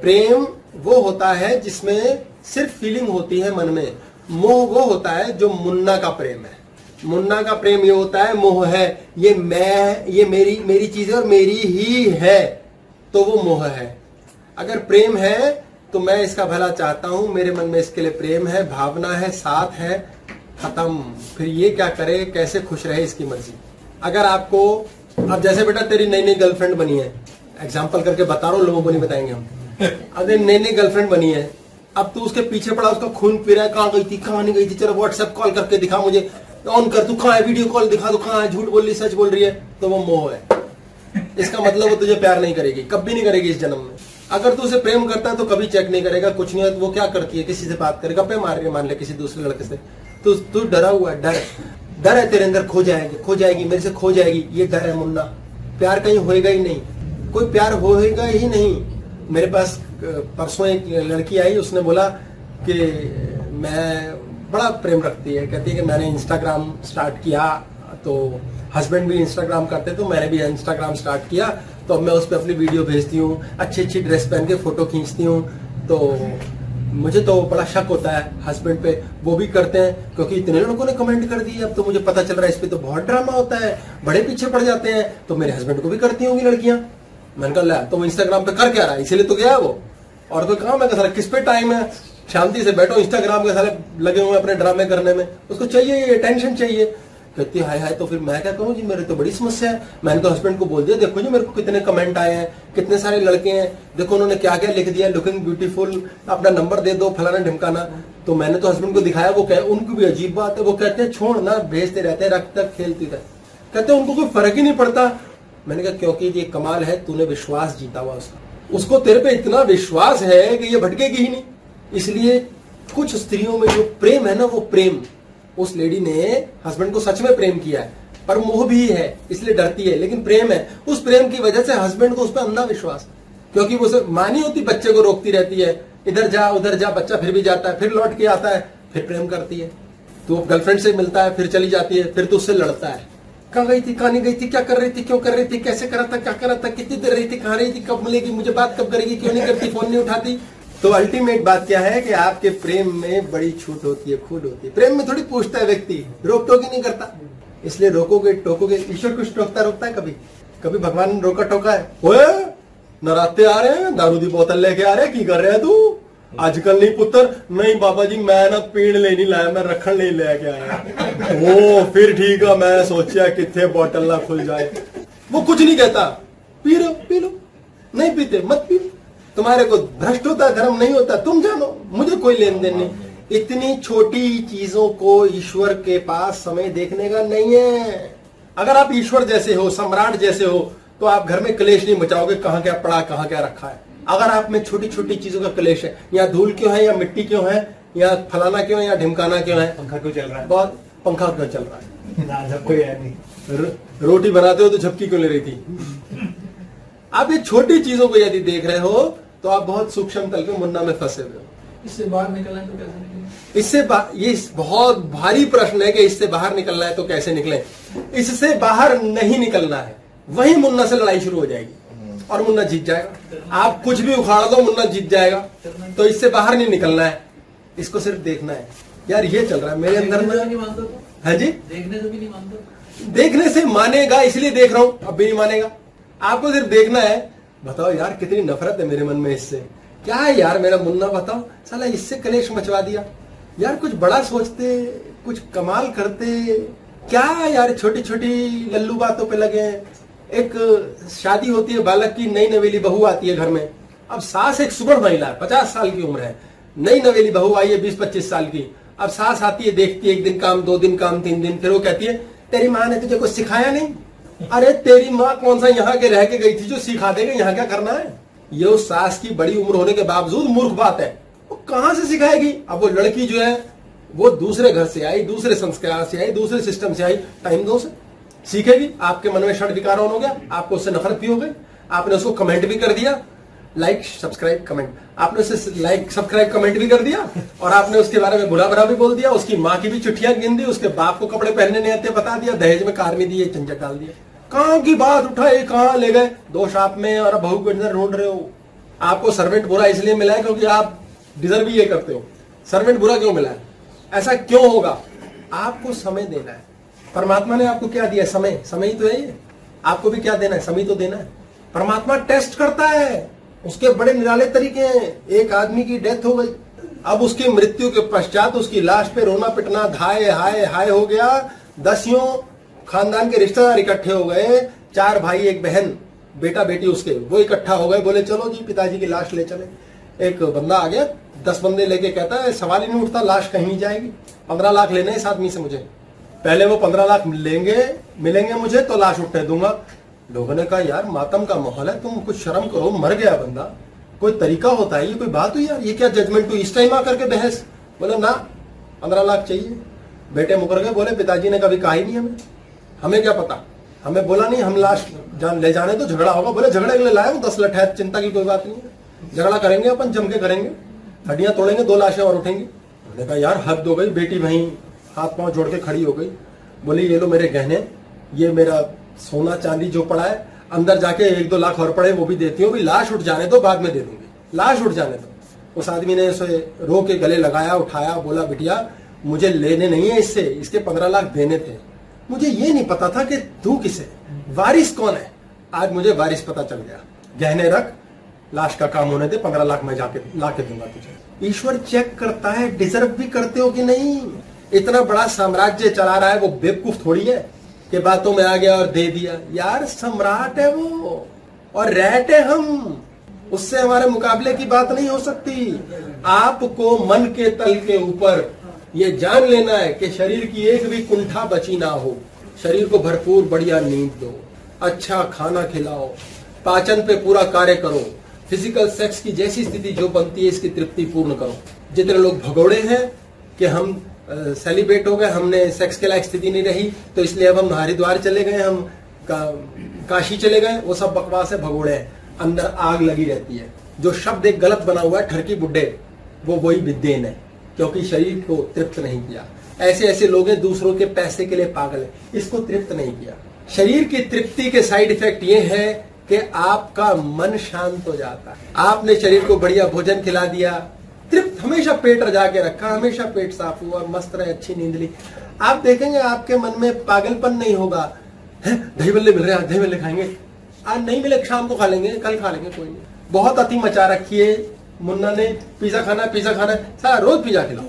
प्रेम वो होता है जिसमें सिर्फ़ फीलिंग होती है मन में। मोह वो होता है जो मुन्ना का प्रेम है। मुन्ना का प्रेम ये होता है, मोह है। ये मैं, ये मेरी मेरी चीज़ और मेरी ही है तो वो मोह है। अगर प्रेम है तो मैं इसका भला चाहता हूँ। मेरे मन में इसके लिए प्रेम है, भावना है, साथ है, खत्म। फिर ये क्या करे, कैसे खुश रहे इसकी मर्ज़ी? अगर आपको, अब जैसे बेटा तेरी नई नई गर्लफ्रेंड बनी है। एग्ज़ाम्पल करके बता रहा हूँ, लोगों को नहीं बताएँगे हम। [laughs] अगर नई नई गर्लफ्रेंड बनी है। अब तू उसके पीछे पड़ा, उसका खून पी रहा है, कहाँ गई थी, कहाँ नहीं गई थी? चलो व्हाट्सएप कॉल करके दिखा मुझे। ऑन कर, तू कहाँ है? वीडियो कॉल दिखा, तू कहाँ है? झूठ बोल रही, सच बोल रही है तो वो मोह है। इसका मतलब वो तुझे प्यार नहीं करेगी, कभी नहीं करेगी इस जन्म में। अगर तू उसे प्रेम करता है तो कभी चेक नहीं करेगा, कुछ नहीं, वो क्या करती है, किसी से बात करे, गप्पे मार रही मान ले किसी दूसरे लड़के से। तू तू डरा हुआ है, डर। डर है तेरे अंदर, खो जाएगी खो जाएगी, मेरे से खो जाएगी, ये डर है मुन्ना। प्यार कहीं होएगा ही नहीं। कोई प्यार होएगा ही नहीं। मेरे पास परसों एक लड़की आई, उसने बोला कि मैं बड़ा प्रेम रखती है, कहती है कि मैंने इंस्टाग्राम स्टार्ट किया तो हस्बैंड भी इंस्टाग्राम करते तो मैंने भी इंस्टाग्राम स्टार्ट किया तो अब मैं उस पर अपनी वीडियो भेजती हूँ अच्छी अच्छी ड्रेस पहन के फ़ोटो खींचती हूँ तो मुझे तो बड़ा शक होता है हस्बैंड पे, वो भी करते हैं, क्योंकि इतने लोगों ने कमेंट कर दिए, अब तो मुझे पता चल रहा है इस पर तो बहुत ड्रामा होता है, बड़े पीछे पड़ जाते हैं तो मेरे हस्बैंड को भी करती होंगी लड़कियाँ। मैंने कहा "ला, तो वो इंस्टाग्राम पे कर क्या रहा है? इसीलिए तो गया है वो. और कोई काम है सारा किस पे टाइम है? शांति से बैठो इंस्टाग्राम के सारे लगे हुए अपने ड्रामे करने में। उसको चाहिए ये टेंशन चाहिए. कहती हाय हाय तो फिर मैं क्या कहूँ जी मेरे तो बड़ी समस्या है। मैंने तो हस्बैंड को बोल दिया देखो जी मेरे को कितने कमेंट आए हैं कितने सारे लड़के हैं। देखो उन्होंने क्या क्या लिख दिया लुकिंग ब्यूटीफुल अपना नंबर दे दो फलाना ढिमकाना। तो मैंने तो हस्बैंड को दिखाया वो कह उनको भी अजीब बात है। वो कहते हैं छोड़ ना भेजते रहते हैं रख तक खेलती रहे कहते उनको कोई फ़र्क ही नहीं पड़ता। मैंने कहा, क्योंकि ये कमाल है, तूने विश्वास जीता हुआ उसका। उसको तेरे पे इतना विश्वास है कि ये भटकेगी ही नहीं। इसलिए कुछ स्त्रियों में जो प्रेम है ना, वो प्रेम। उस लेडी ने हस्बैंड को सच में प्रेम किया है, पर मोह भी है, इसलिए डरती है, लेकिन प्रेम है। उस प्रेम की वजह से हस्बैंड को उस पर अंधा विश्वास क्योंकि वो मानी होती, बच्चे को रोकती रहती है। इधर जा, उधर जा, बच्चा फिर भी जाता है, फिर लौट के आता है, फिर प्रेम करती है। तो गर्लफ्रेंड से मिलता है, फिर चली जाती है, फिर तो उससे लड़ता है। कहाँ गई थी, कहाँ नहीं गई थी, क्या कर रही थी, क्यों कर रही थी, कैसे करा था, क्या करा था, कितनी देर रही थी, कहाँ रही थी, कब मिलेगी, मुझे बात कब करेगी, क्यों नहीं करती, फ़ोन नहीं उठाती। तो अल्टीमेट बात क्या है कि आपके प्रेम में बड़ी छूट होती है खूट होती है। प्रेम में थोड़ी पूछता है व्यक्ति, रोक टोक ही नहीं करता। इसलिए रोकोगे, टोकोगे, ईश्वर कुछ टोकता रोकता है कभी? कभी भगवान ने रोका टोका है? नराते आ रहे हैं, दारू दी बोतल लेके आ रहे हैं, की कर रहे हैं तू? आजकल नहीं पुत्र, नहीं बाबा जी, मैं ना पीण ले नहीं लाया, मैं रखन नहीं लेके आया। ओ, फिर ठीक है मैं सोचा कितने बोतल ना खुल जाए। वो कुछ नहीं कहता। पी लो पी लो नहीं पीते, मत पी तुम्हारे को भ्रष्ट होता, धर्म नहीं होता, तुम जानो, मुझे कोई लेन देन नहीं। इतनी छोटी चीज़ों को ईश्वर के पास समय देखने का नहीं है। अगर आप ईश्वर जैसे हो, सम्राट जैसे हो तो आप घर में क्लेश नहीं मचाओगे, कहाँ क्या पड़ा, कहाँ क्या रखा है। अगर आप में छोटी छोटी चीज़ों का क्लेश है या धूल क्यों है या मिट्टी क्यों है या फलाना क्यों है या ढिमकाना क्यों है पंखा क्यों चल रहा है? बहुत पंखा क्यों चल रहा है? [laughs] ना जब कोई है नहीं। रो, रोटी बनाते हो तो झपकी क्यों ले रही थी? आप ये छोटी चीज़ों को यदि देख रहे हो तो आप बहुत सूक्ष्म तल के मुन्ना में फंसे हुए हो। इससे बाहर निकलना है तो कैसे निकलें? इससे ये इस- बहुत भारी प्रश्न है कि इससे बाहर निकलना है तो कैसे निकले? इससे बाहर नहीं निकलना है वही मुन्ना से लड़ाई शुरू हो जाएगी। और मुन्ना जीत जाएगा। आप कुछ भी उखाड़ दो मुन्ना जीत जाएगा। तो इससे बाहर नहीं निकलना है। इसको सिर्फ़ देखना है। यार ये चल रहा है मेरे अंदर में। है जी? देखने से भी नहीं मानता देखने से मानेगा इसलिए देख रहा हूँ अब भी नहीं मानेगा। आपको सिर्फ़ देखना है। बताओ यार कितनी नफरत है मेरे मन में इससे। क्या है यार मेरा मुन्ना बताओ। साला इससे कलेश मचवा दिया। यार कुछ बड़ा सोचते कुछ कमाल करते। क्या यार छोटी छोटी लल्लू बातों पे लगे हैं। एक, शादी होती है, बालक की नई नवेली बहू आती है घर में। अब सास एक सुबह महिला है, पचास साल की उम्र है। नई नवेली बहू आई है बीस पच्चीस साल की। अब सास आती है, देखती है, एक दिन काम, दो दिन काम, तीन दिन, फिर वो कहती है, तेरी माँ ने तुझे कुछ सिखाया नहीं? अरे, तेरी माँ कौन सा यहाँ के रह के गई थी जो सिखा देगा, यहाँ क्या करना है? ये उस सास की बड़ी उम्र होने के बावजूद मूर्ख बात है। वो कहाँ से सिखाएगी? अब वो लड़की जो है, वो दूसरे घर से आई, दूसरे संस्कार से आई, दूसरे सिस्टम से आई, टाइम दो से सीखेगी, आपके मन में षड विकार ऑन हो गया, आपको उससे नफरत भी हो गई, आपने उसको कमेंट भी कर दिया लाइक सब्सक्राइब कमेंट आपने उसे लाइक सब्सक्राइब कमेंट भी कर दिया और आपने उसके बारे में बुरा बुरा भी बोल दिया, उसकी माँ की भी चिट्ठियाँ गिन दी, उसके बाप को कपड़े पहनने नहीं आते, बता दिया, दहेज में कार में दिए, झंझट डाल दिया। कहाँ की बात उठाई, कहाँ ले गए? दोष आप में और बहू को इधर ढूंढ रहे हो। आपको सर्वेंट बुरा इसलिए मिला है क्योंकि आप डिजर्व ही ये करते हो। सर्वेंट बुरा क्यों मिला है? ऐसा क्यों होगा? आपको समय देना है। परमात्मा ने आपको क्या दिया समय। समय ही तो है ये। आपको भी क्या देना है? समय तो देना है। परमात्मा टेस्ट करता है। उसके बड़े निराले तरीके हैं। एक आदमी की डेथ हो गई। अब उसकी मृत्यु के पश्चात उसकी लाश पे रोना पिटना धाय हाय हाय हो गया। दसियों खानदान के रिश्तेदार इकट्ठे हो गए। चार भाई, एक बहन, बेटा, बेटी उसके, वो इकट्ठा हो गए। बोले, चलो जी, पिताजी की लाश ले चले। एक बंदा आ गया। दस बंदे लेके कहता है, सवाल ही नहीं उठता, लाश कहीं जाएगी। पंद्रह लाख लेने इस आदमी से मुझे। पहले वो पंद्रह लाख लेंगे, मिलेंगे मुझे तो लाश उठने दूँगा। लोगों ने कहा, यार, मातम का माहौल है, तुम कुछ शर्म करो, मर गया बंदा। कोई तरीका होता है, ये कोई बात हुई यार? ये क्या जजमेंट हुई? इस टाइम आकर के बहस? बोले, ना, पंद्रह लाख चाहिए। बेटे मुकर गए, बोले, पिताजी ने कभी कहा ही नहीं हमें। हमें क्या पता? हमें बोला नहीं, हम लाश जान, ले जाने तो झगड़ा होगा। बोले, झगड़े के लिए लाए दस लठ है, चिंता की कोई बात नहीं है। झगड़ा करेंगे अपन, जम के करेंगे। हड्डियाँ तोड़ेंगे, दो लाशें और उठेंगे। उन्होंने कहा, यार, हद हो गई बेटी वहीं हाथ पाँव जोड़ के खड़ी हो गई। बोली, ये लो मेरे गहने, ये मेरा सोना चांदी जो पड़ा है, अंदर जाके एक दो लाख और पड़े, वो भी देती हूँ भी लाश उठ जाने तो बाद में दे दूँगी। लाश उठ जाने दो। उस आदमी ने उसे रो के गले लगाया, उठाया, बोला, बिटिया, मुझे लेने नहीं है इससे, इसके पंद्रह लाख देने थे। मुझे ये नहीं पता था कि तू किसे, वारिस कौन है? आज मुझे वारिस पता चल गया। गहने रख, लाश का काम होने दे, पंद्रह लाख मैं जाके ला के दूँगा तुझे। ईश्वर चेक करता है डिजर्व भी करते हो कि नहीं? इतना बड़ा साम्राज्य चला रहा है, वो बेवकूफ़ थोड़ी है कि बातों में आ गया और दे दिया। यार, सम्राट है वो, और रैट है हम। उससे हमारे मुकाबले की बात नहीं हो सकती। आपको मन के तल के ऊपर ये जान लेना है कि शरीर की एक भी कुंठा बची ना हो। शरीर को भरपूर बढ़िया नींद दो अच्छा खाना खिलाओ, पाचन पे पूरा कार्य करो फ़िज़िकल सेक्स की जैसी स्थिति जो बनती है, इसकी तृप्ति पूर्ण करो। जितने लोग भगोड़े हैं कि हम सेलिब्रेट हो गए हमने सेक्स के लायक स्थिति नहीं रही तो इसलिए अब हम हरिद्वार चले गए हम का, काशी चले गए वो सब बकवास है भगोड़े हैं अंदर आग लगी रहती है। जो शब्द एक गलत बना हुआ है ठरकी बुड्ढे वो वही विद्येन है क्योंकि शरीर को तृप्त नहीं किया। ऐसे ऐसे लोग हैं दूसरों के पैसे के लिए पागल है इसको तृप्त नहीं किया। शरीर की तृप्ति के साइड इफ़ेक्ट ये है कि आपका मन शांत हो जाता है। आपने शरीर को बढ़िया भोजन खिला दिया तृप्त, हमेशा पेट रजा के रखा, हमेशा पेट साफ़ हुआ, मस्त रहे, अच्छी नींद ली। आप देखेंगे, आपके मन में पागलपन नहीं होगा। दही बल्ले मिल रहे हैं दही बल्ले खाएँगे। आज नहीं मिले, शाम को खा लेंगे, कल खा लेंगे, कोई नहीं। बहुत अति मचा रखी है मुन्ना ने, पिज्जा खाना पिज्जा खाना, सारा रोज पिज्जा खिलाओ।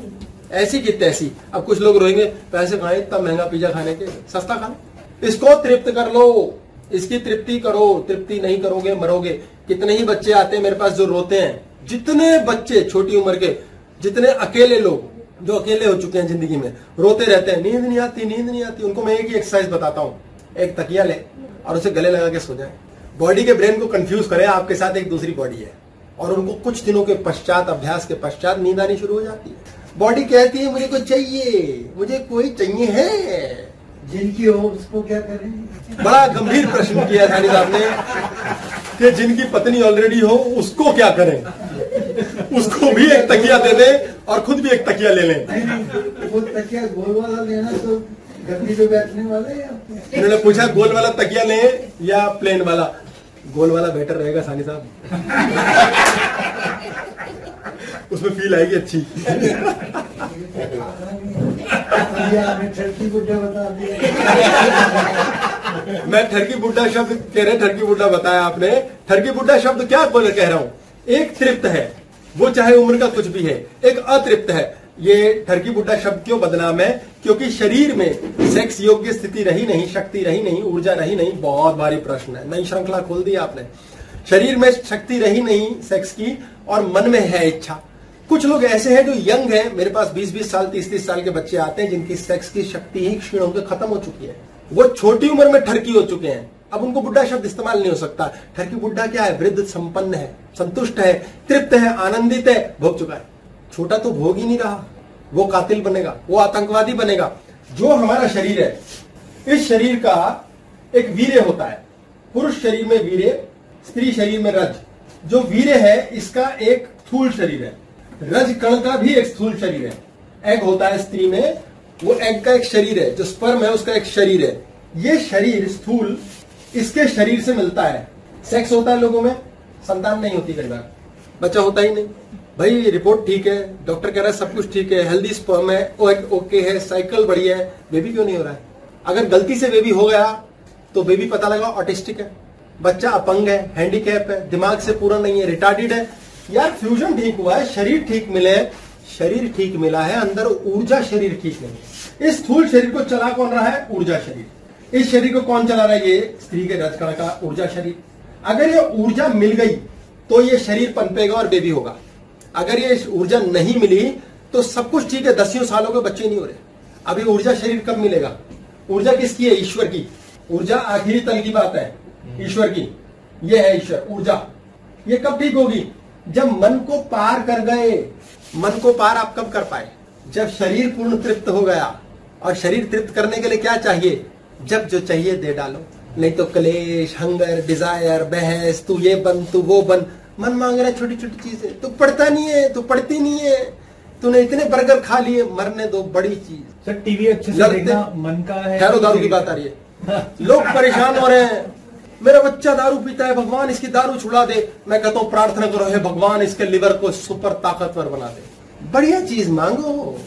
ऐसी की तैसी। अब कुछ लोग रोएँगे, पैसे खाए, इतना महँगा पिज्जा खाने के, सस्ता खाना इसको तृप्त कर लो, इसकी तृप्ति करो, तृप्ति नहीं करोगे, मरोगे। कितने ही बच्चे आते हैं, मेरे पास जो रोते हैं जितने बच्चे छोटी उम्र के, जितने अकेले लोग जो अकेले हो चुके हैं ज़िंदगी में, रोते रहते हैं, नींद नहीं आती, नींद नहीं आती, उनको मैं एक ही एक्सरसाइज बताता हूँ। एक तकिया ले और उसे गले लगा के सो जाए। बॉडी के ब्रेन को कंफ्यूज करे, आपके साथ एक दूसरी बॉडी है। और उनको कुछ दिनों के पश्चात, अभ्यास के पश्चात नींद आनी शुरू हो जाती है। बॉडी कहती है, मुझे कुछ चाहिए, मुझे कोई चाहिए है? जिनकी हो, उसको क्या करें बड़ा गंभीर प्रश्न किया सानी साहब ने कि जिनकी पत्नी ऑलरेडी हो उसको क्या करें? उसको भी एक तकिया दे दें और खुद भी एक तकिया ले लें। वो तकिया गोल वाला लेना तो गद्दी पे बैठने वाला है या? इन्होंने पूछा गोल वाला तकिया लें या प्लेन वाला? गोल वाला बेटर रहेगा सानी साहब. उसमें फील आएगी अच्छी। बता दिया। मैं ठरकी बुड्ढा शब्द कह रहे ठरकी बुड्ढा बताया आपने। ठरकी बुड्ढा शब्द क्या बोले कह रहा हूँ? एक तृप्त है, वो चाहे उम्र का कुछ भी है, एक अतृप्त है। ये ठरकी बुड्ढा शब्द क्यों बदनाम है? क्योंकि शरीर में सेक्स योग्य स्थिति रही नहीं, शक्ति रही नहीं, ऊर्जा रही नहीं, बहुत भारी प्रश्न है। नई श्रृंखला खोल दी आपने। शरीर में शक्ति रही नहीं सेक्स की, और मन में है इच्छा। कुछ लोग ऐसे हैं जो यंग है। मेरे पास 20-20 साल 30-30 साल के बच्चे आते हैं जिनकी सेक्स की शक्ति ही क्षीण होकर खत्म हो चुकी है। वो छोटी उम्र में ठरकी हो चुके हैं। अब उनको बुढ़ा शब्द इस्तेमाल नहीं हो सकता। ठरकी बुढ़ा क्या है? वृद्ध, संपन्न है, संतुष्ट है, तृप्त है, आनंदित है, भोग चुका है। छोटा तो भोग ही नहीं रहा। वो कातिल बनेगा, वो आतंकवादी बनेगा। जो हमारा शरीर है, इस शरीर का एक वीर्य होता है। पुरुष शरीर में वीर्य, स्त्री शरीर में रज। जो वीर्य है, इसका एक स्थूल शरीर है। रज कण का भी एक स्थूल शरीर है। एग होता है स्त्री में वो एग का एक शरीर है, जो स्पर्म है, उसका एक शरीर है। ये शरीर, स्थूल, इसके शरीर से मिलता है। सेक्स होता है लोगों में, संतान नहीं होती कई बार। बच्चा होता ही नहीं। भाई रिपोर्ट ठीक है डॉक्टर कह रहा है सब कुछ ठीक है हेल्दी स्पर्म है ओके है साइकिल बढ़िया है बेबी क्यों नहीं हो रहा है? अगर गलती से बेबी हो गया तो बेबी पता लगा ऑटिस्टिक है। बच्चा अपंग है हैंडीकैप है, दिमाग से पूरा नहीं है रिटार्डेड है। यार फ्यूजन ठीक हुआ है, शरीर ठीक मिले शरीर ठीक मिला है, अंदर ऊर्जा शरीर ठीक नहीं है। इस स्थूल शरीर को चला कौन रहा है? ऊर्जा शरीर। इस शरीर को कौन चला रहा है? ये स्त्री के रजकण का ऊर्जा शरीर। अगर ये ऊर्जा मिल गई तो ये शरीर पनपेगा और बेबी होगा। अगर ये ऊर्जा नहीं मिली तो सब कुछ ठीक है, दसियों सालों के बच्चे नहीं हो रहे। अभी ऊर्जा शरीर कब मिलेगा? ऊर्जा किसकी है? ईश्वर की। ऊर्जा आखिरी तल की बात है, ईश्वर की। ये है ईश्वर, ऊर्जा। ये कब ठीक होगी? जब मन को पार कर गए मन को पार आप कब कर पाए? जब शरीर पूर्ण तृप्त हो गया। और शरीर तृप्त करने के लिए क्या चाहिए? जब जो चाहिए दे डालो। नहीं तो कलेश हंगर डिज़ायर बहस तू ये बन तू वो बन। मन मांग रहा है छोटी छोटी चीज़ें। तू पढ़ता नहीं है तू पढ़ती नहीं है। तूने इतने बर्गर खा लिए मरने दो बड़ी चीज़। सर टीवी अच्छे से देखना मन का है। दारू की बात आ रही है। [laughs] लोग परेशान हो रहे हैं। मेरा बच्चा दारू पीता है, भगवान इसकी दारू छुड़ा दे। मैं कहता हूँ, प्रार्थना करो, हे भगवान, इसके लिवर को सुपर ताकतवर बना दे। बढ़िया चीज़, मांगो।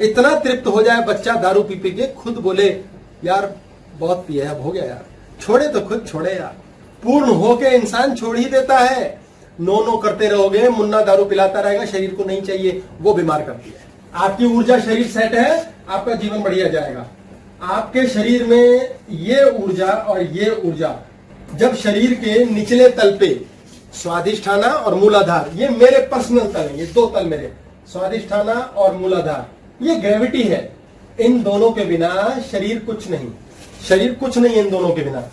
इतना तृप्त हो जाए, बच्चा दारू पी पी के खुद बोले, यार, बहुत पिया अब हो गया यार। छोड़े तो खुद छोड़े यार। पूर्ण होके इंसान छोड़ ही देता है। नो नो करते रहोगे, मुन्ना दारू पिलाता रहेगा, शरीर को नहीं चाहिए, वो बीमार करती है। आपकी ऊर्जा शरीर सेट है, आपका जीवन बढ़िया जाएगा। आपके शरीर में ये ऊर्जा और ये ऊर्जा जब शरीर के निचले तल पे स्वादिष्ठाना और मूलाधार, ये मेरे पर्सनल तल है, ये दो तल मेरे स्वादिष्ठाना और मूलाधार, ये ग्रेविटी है। इन दोनों के बिना शरीर कुछ नहीं। शरीर कुछ नहीं इन दोनों के बिना।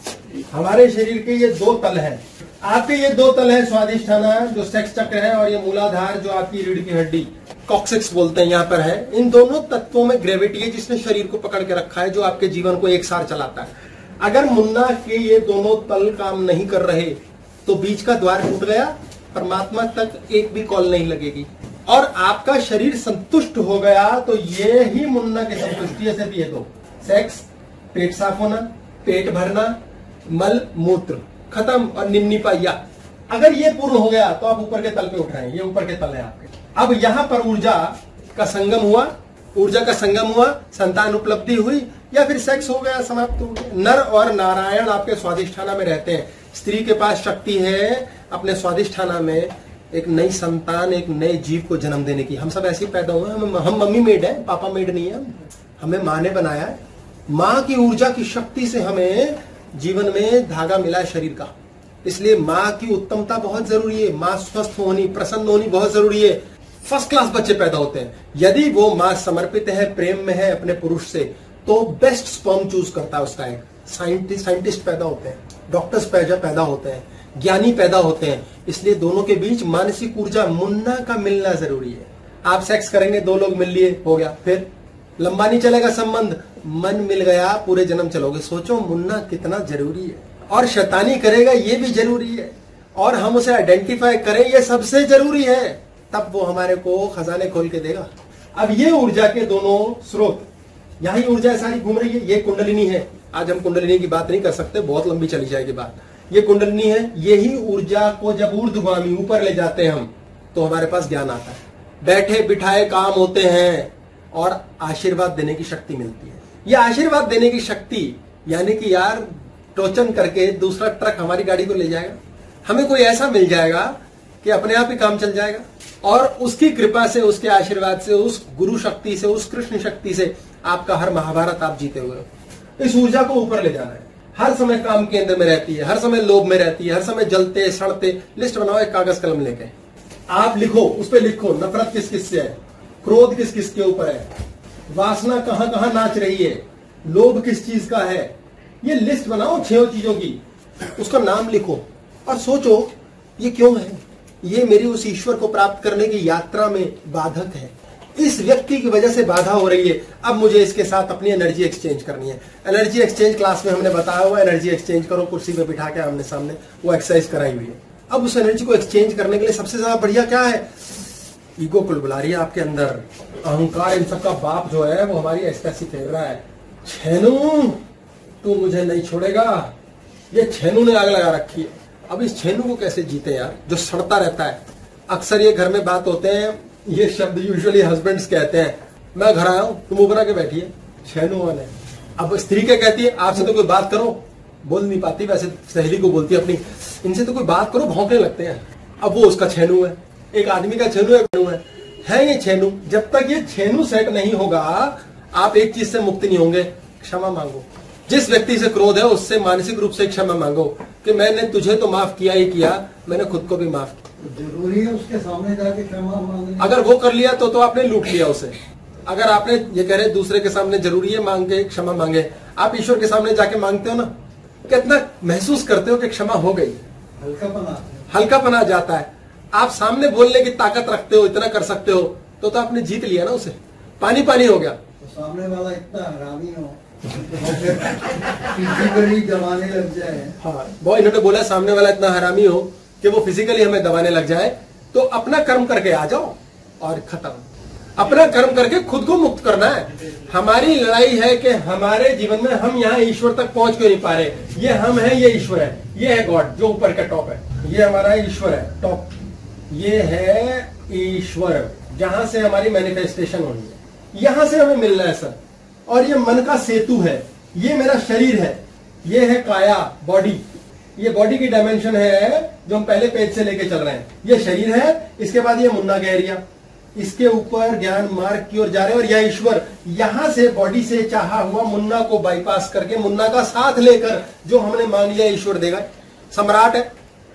हमारे शरीर के ये दो तल हैं। आपके ये दो तल है स्वादिष्ठाना जो सेक्स चक्र है, और ये मूलाधार, जो आपकी रीढ़ की हड्डी कॉक्सिक्स बोलते हैं, यहाँ पर है। इन दोनों तत्वों में ग्रेविटी है, जिसने शरीर को पकड़ के रखा है, जो आपके जीवन को एक साथ चलाता है। अगर मुन्ना के ये दोनों तल काम नहीं कर रहे तो बीच का द्वार टूट गया, परमात्मा तक एक भी कॉल नहीं लगेगी। और आपका शरीर संतुष्ट हो गया तो ये ही मुन्ना की संतुष्टि है, सिर्फ़ ये दो। सेक्स, पेट साफ़ होना, पेट भरना, मल, मूत्र, खत्म, और निन्नी पाइया। अगर ये पूर्ण हो गया तो आप ऊपर के तल पे उठ रहे हैं, ये ऊपर के तल है आपके। अब यहाँ पर ऊर्जा का संगम हुआ, ऊर्जा का संगम हुआ, संतान उपलब्धि हुई या फिर सेक्स हो गया, समाप्त हो गया। नर और नारायण आपके स्वादिष्ठाना में रहते हैं। स्त्री के पास शक्ति है, अपने स्वादिष्ठाना में एक नई संतान, एक नए जीव को जन्म देने की। हम सब ऐसे ही पैदा हुए हम हम मम्मी मेड है, पापा मेड नहीं है। हमें माँ ने बनाया है। माँ की ऊर्जा की शक्ति से हमें जीवन में धागा मिला है शरीर का। इसलिए माँ की उत्तमता बहुत ज़रूरी है। माँ स्वस्थ होनी, प्रसन्न होनी बहुत ज़रूरी है। फ़र्स्ट क्लास बच्चे पैदा होते हैं। यदि वो माँ समर्पित है, प्रेम में है, अपने पुरुष से तो बेस्ट स्पर्म चूज़ करता है उसका एक। साइंटिस्ट साइंटिस्ट पैदा होते हैं डॉक्टर्स पैदा पैदा होते हैं, ज्ञानी पैदा होते हैं। इसलिए दोनों के बीच मानसिक ऊर्जा मुन्ना का मिलना ज़रूरी है। आप सेक्स करेंगे, दो लोग मिल लिए, हो गया। फिर लंबा नहीं चलेगा संबंध। मन मिल गया, पूरे जन्म चलोगे। सोचो, मुन्ना कितना ज़रूरी है। और शैतानी करेगा, ये भी ज़रूरी है। और हम उसे आइडेंटिफाई करें, ये सबसे ज़रूरी है। तब वो हमारे को खजाने खोल के देगा। अब ये ऊर्जा के दोनों स्रोत यही ऊर्जा सारी घूम रही है, ये कुंडलिनी है। आज हम कुंडलिनी की बात नहीं कर सकते, बहुत लंबी चली जाएगी बात। ये कुंडलिनी है, यही ऊर्जा को जब ऊर्धगामी ऊपर ले जाते हैं हम तो हमारे पास ज्ञान आता है। बैठे बिठाए काम होते हैं और आशीर्वाद देने की शक्ति मिलती है। ये आशीर्वाद देने की शक्ति, यानी कि यार टोचन करके दूसरा ट्रक हमारी गाड़ी को ले जाएगा। हमें कोई ऐसा मिल जाएगा कि अपने आप ही काम चल जाएगा। और उसकी कृपा से, उसके आशीर्वाद से, उस गुरु शक्ति से, उस कृष्ण शक्ति से आपका हर महाभारत आप जीते हुए इस ऊर्जा को ऊपर ले जाना है। हर समय काम केंद्र में रहती है, हर समय लोभ में रहती है, हर समय जलते, सड़ते, लिस्ट बनाओ, एक कागज़ कलम लेके। आप लिखो, उस पर लिखो, नफरत किस किस से है? क्रोध किस किस के ऊपर है? वासना कहाँ कहाँ नाच रही है? लोभ किस चीज़ का है? ये लिस्ट बनाओ छह चीज़ों की। उसका नाम लिखो। और सोचो, ये क्यों है? ये मेरी उस ईश्वर को प्राप्त करने की यात्रा में बाधक है। इस व्यक्ति की वजह से बाधा हो रही है। अब मुझे इसके साथ अपनी एनर्जी एक्सचेंज करनी है। एनर्जी एक्सचेंज क्लास में हमने बताया हुआ एनर्जी एक्सचेंज करो, कुर्सी पे बिठा के आमने सामने वो एक्सरसाइज कराई हुई है। अब उस एनर्जी को एक्सचेंज करने के लिए सबसे ज़्यादा बढ़िया क्या है? ईगो कुल बुला रही है आपके अंदर। अहंकार इन सबका बाप जो है, वो हमारी एक्सटेसी फेर रहा है। छेनू, तू मुझे नहीं छोड़ेगा। ये छेनू ने आग लगा रखी है। अब इस छेनू को कैसे जीते यार? जो सड़ता रहता है। अक्सर ये घर में बात होते हैं, ये शब्द यूजुअली हस्बैंड्स कहते हैं। मैं घर आया हूँ, तुम ऊपर आके बैठिए छेनू वाले। अब स्त्री क्या कहती है? आपसे तो कोई बात करो। बोल नहीं पाती, वैसे सहेली को बोलती है अपनी। इनसे तो कोई बात करो, भौंकने लगते हैं। अब वो उसका छेनू है। एक आदमी का छेनू है है। ये छेनू जब तक ये छेनू सेट नहीं होगा, आप एक चीज़ से मुक्त नहीं होंगे। क्षमा मांगो। जिस व्यक्ति से क्रोध है उससे मानसिक रूप से क्षमा मांगो कि मैंने तुझे तो माफ़ किया ही किया मैंने खुद को भी माफ़ किया। ज़रूरी है उसके सामने जाके क्षमा मांगनी। अगर वो कर लिया तो तो आपने लूट लिया उसे। अगर आपने ये कह रहे दूसरे के सामने ज़रूरी है मांग के क्षमा मांगे आप ईश्वर के सामने जाके मांगते हो ना कितना महसूस करते हो कि क्षमा हो गई। हल्कापना हल्कापना जाता है। आप सामने बोलने की ताकत रखते हो इतना कर सकते हो तो तो आपने जीत लिया ना उसे। पानी पानी हो गया। तो सामने वाला इतना हरामी हो। फिजिकली जमाने लग जाए। हाँ इन्होंने बोला सामने वाला इतना हरामी हो कि वो फिजिकली हमें दबाने लग जाए तो अपना कर्म करके आ जाओ और खत्म। अपना कर्म करके खुद को मुक्त करना है। हमारी लड़ाई है कि हमारे जीवन में हम यहाँ ईश्वर तक पहुँच क्यों नहीं पा रहे? ये हम है, ये ईश्वर है। ये है गॉड जो ऊपर का टॉप है। ये हमारा ईश्वर है टॉप ये है ईश्वर, जहाँ से हमारी मैनिफेस्टेशन होनी है। यहाँ से हमें मिलना है सर और ये मन का सेतु है। ये मेरा शरीर है। ये है काया बॉडी ये बॉडी की डायमेंशन है जो हम पहले पेज से लेके चल रहे हैं। ये शरीर है, इसके बाद ये मुन्ना का एरिया इसके ऊपर ज्ञान मार्ग की ओर जा रहे हैं और यह ईश्वर, यहाँ से बॉडी से चाहा हुआ मुन्ना को बाईपास करके, मुन्ना का साथ लेकर जो हमने मांग लिया, ईश्वर देगा। सम्राट है,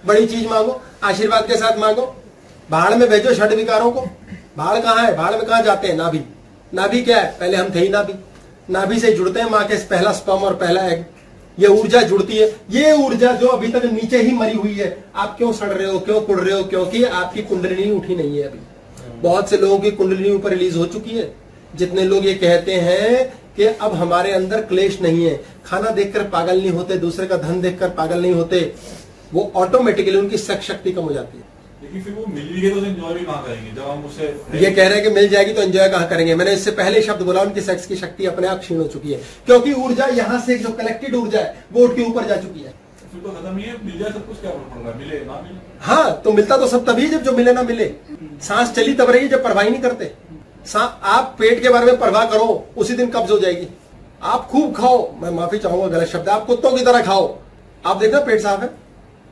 बड़ी चीज़ मांगो, आशीर्वाद के साथ मांगो। भाड़ में भेजो षड विकारों को। भाड़ कहाँ है? भाड़ में कहा जाते हैं? नाभि। नाभि क्या है? पहले हम थे ही नाभि। नाभि से जुड़ते हैं, माँ के पहला स्पम और पहला एग ये ऊर्जा जुड़ती है। ये ऊर्जा जो अभी तक नीचे ही मरी हुई है, आप क्यों सड़ रहे हो, क्यों कुड़ रहे हो? क्योंकि आपकी कुंडली उठी नहीं है अभी। बहुत से लोगों की कुंडलिनी ऊपर रिलीज़ हो चुकी है। जितने लोग ये कहते हैं कि अब हमारे अंदर क्लेश नहीं है। खाना देखकर पागल नहीं होते, दूसरे का धन देखकर पागल नहीं होते। वो ऑटोमेटिकली उनकी सेक्स शक्ति कम हो जाती है। लेकिन फिर वो मिल भी तो एंजॉय भी कहाँ करेंगे? जब हम उसे ये कह रहे हैं कि मिल जाएगी तो एंजॉय कहाँ करेंगे? मैंने इससे पहले शब्द बोला उनकी सेक्स की शक्ति अपने आप क्षीण हो चुकी है। क्योंकि ऊर्जा यहाँ से जो कलेक्टेड ऊर्जा है वो उठ के ऊपर जा चुकी है। तो खत्म ही है मिल है मिले ना मिले? हाँ तो मिलता तो सब तभी जब जो मिले ना मिले। सांस चली तब रही जब परवाही नहीं करते। आप पेट के बारे में परवाह करो उसी दिन कब्ज हो जाएगी। आप खूब खाओ मैं माफ़ी चाहूँगा गलत शब्द है, आप कुत्तों की तरह खाओ। आप देखना पेट साफ़ है?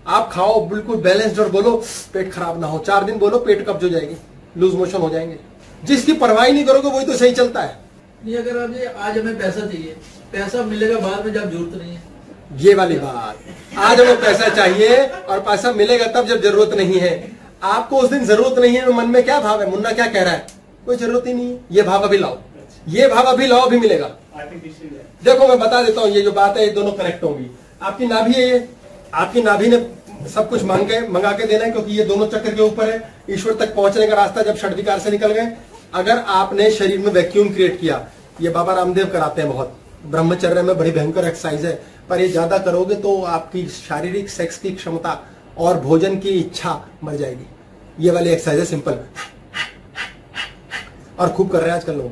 आप खाओ बिल्कुल बैलेंस्ड और बोलो पेट खराब ना हो। चार दिन बोलो पेट कब्ज हो जाएगी। लूज मोशन हो जाएँगे। जिसकी परवाही नहीं करोगे वही तो सही चलता है। नहीं अगर आप ये आज हमें पैसा चाहिए पैसा मिलेगा बाद में जब ज़रूरत नहीं है। ये वाली बात। आज हमें पैसा चाहिए और पैसा मिलेगा तब जब ज़रूरत नहीं है। आपको उस दिन ज़रूरत नहीं है मन में क्या भाव है? मुन्ना क्या कह रहा है? कोई ज़रूरत ही नहीं है। ये भाव अभी लाओ। ये भाव अभी लाओ अभी मिलेगा। देखो मैं बता देता हूँ ये जो बात है ये दोनों कनेक्ट होंगी। आपकी नाभि है ये? आपकी नाभि ने सब कुछ मांग के मंगा के देना है क्योंकि ये दोनों चक्कर के ऊपर है। ईश्वर तक पहुँचने का रास्ता जब षड विकार से निकल गए अगर आपने शरीर में वैक्यूम क्रिएट किया ये बाबा रामदेव कराते हैं बहुत। ब्रह्मचर्य में बड़ी भयंकर एक्सरसाइज है पर ये ज़्यादा करोगे तो आपकी शारीरिक सेक्स की क्षमता और भोजन की इच्छा मर जाएगी। ये वाली एक्सरसाइज है सिंपल और खूब कर रहे हैं आजकल लोग।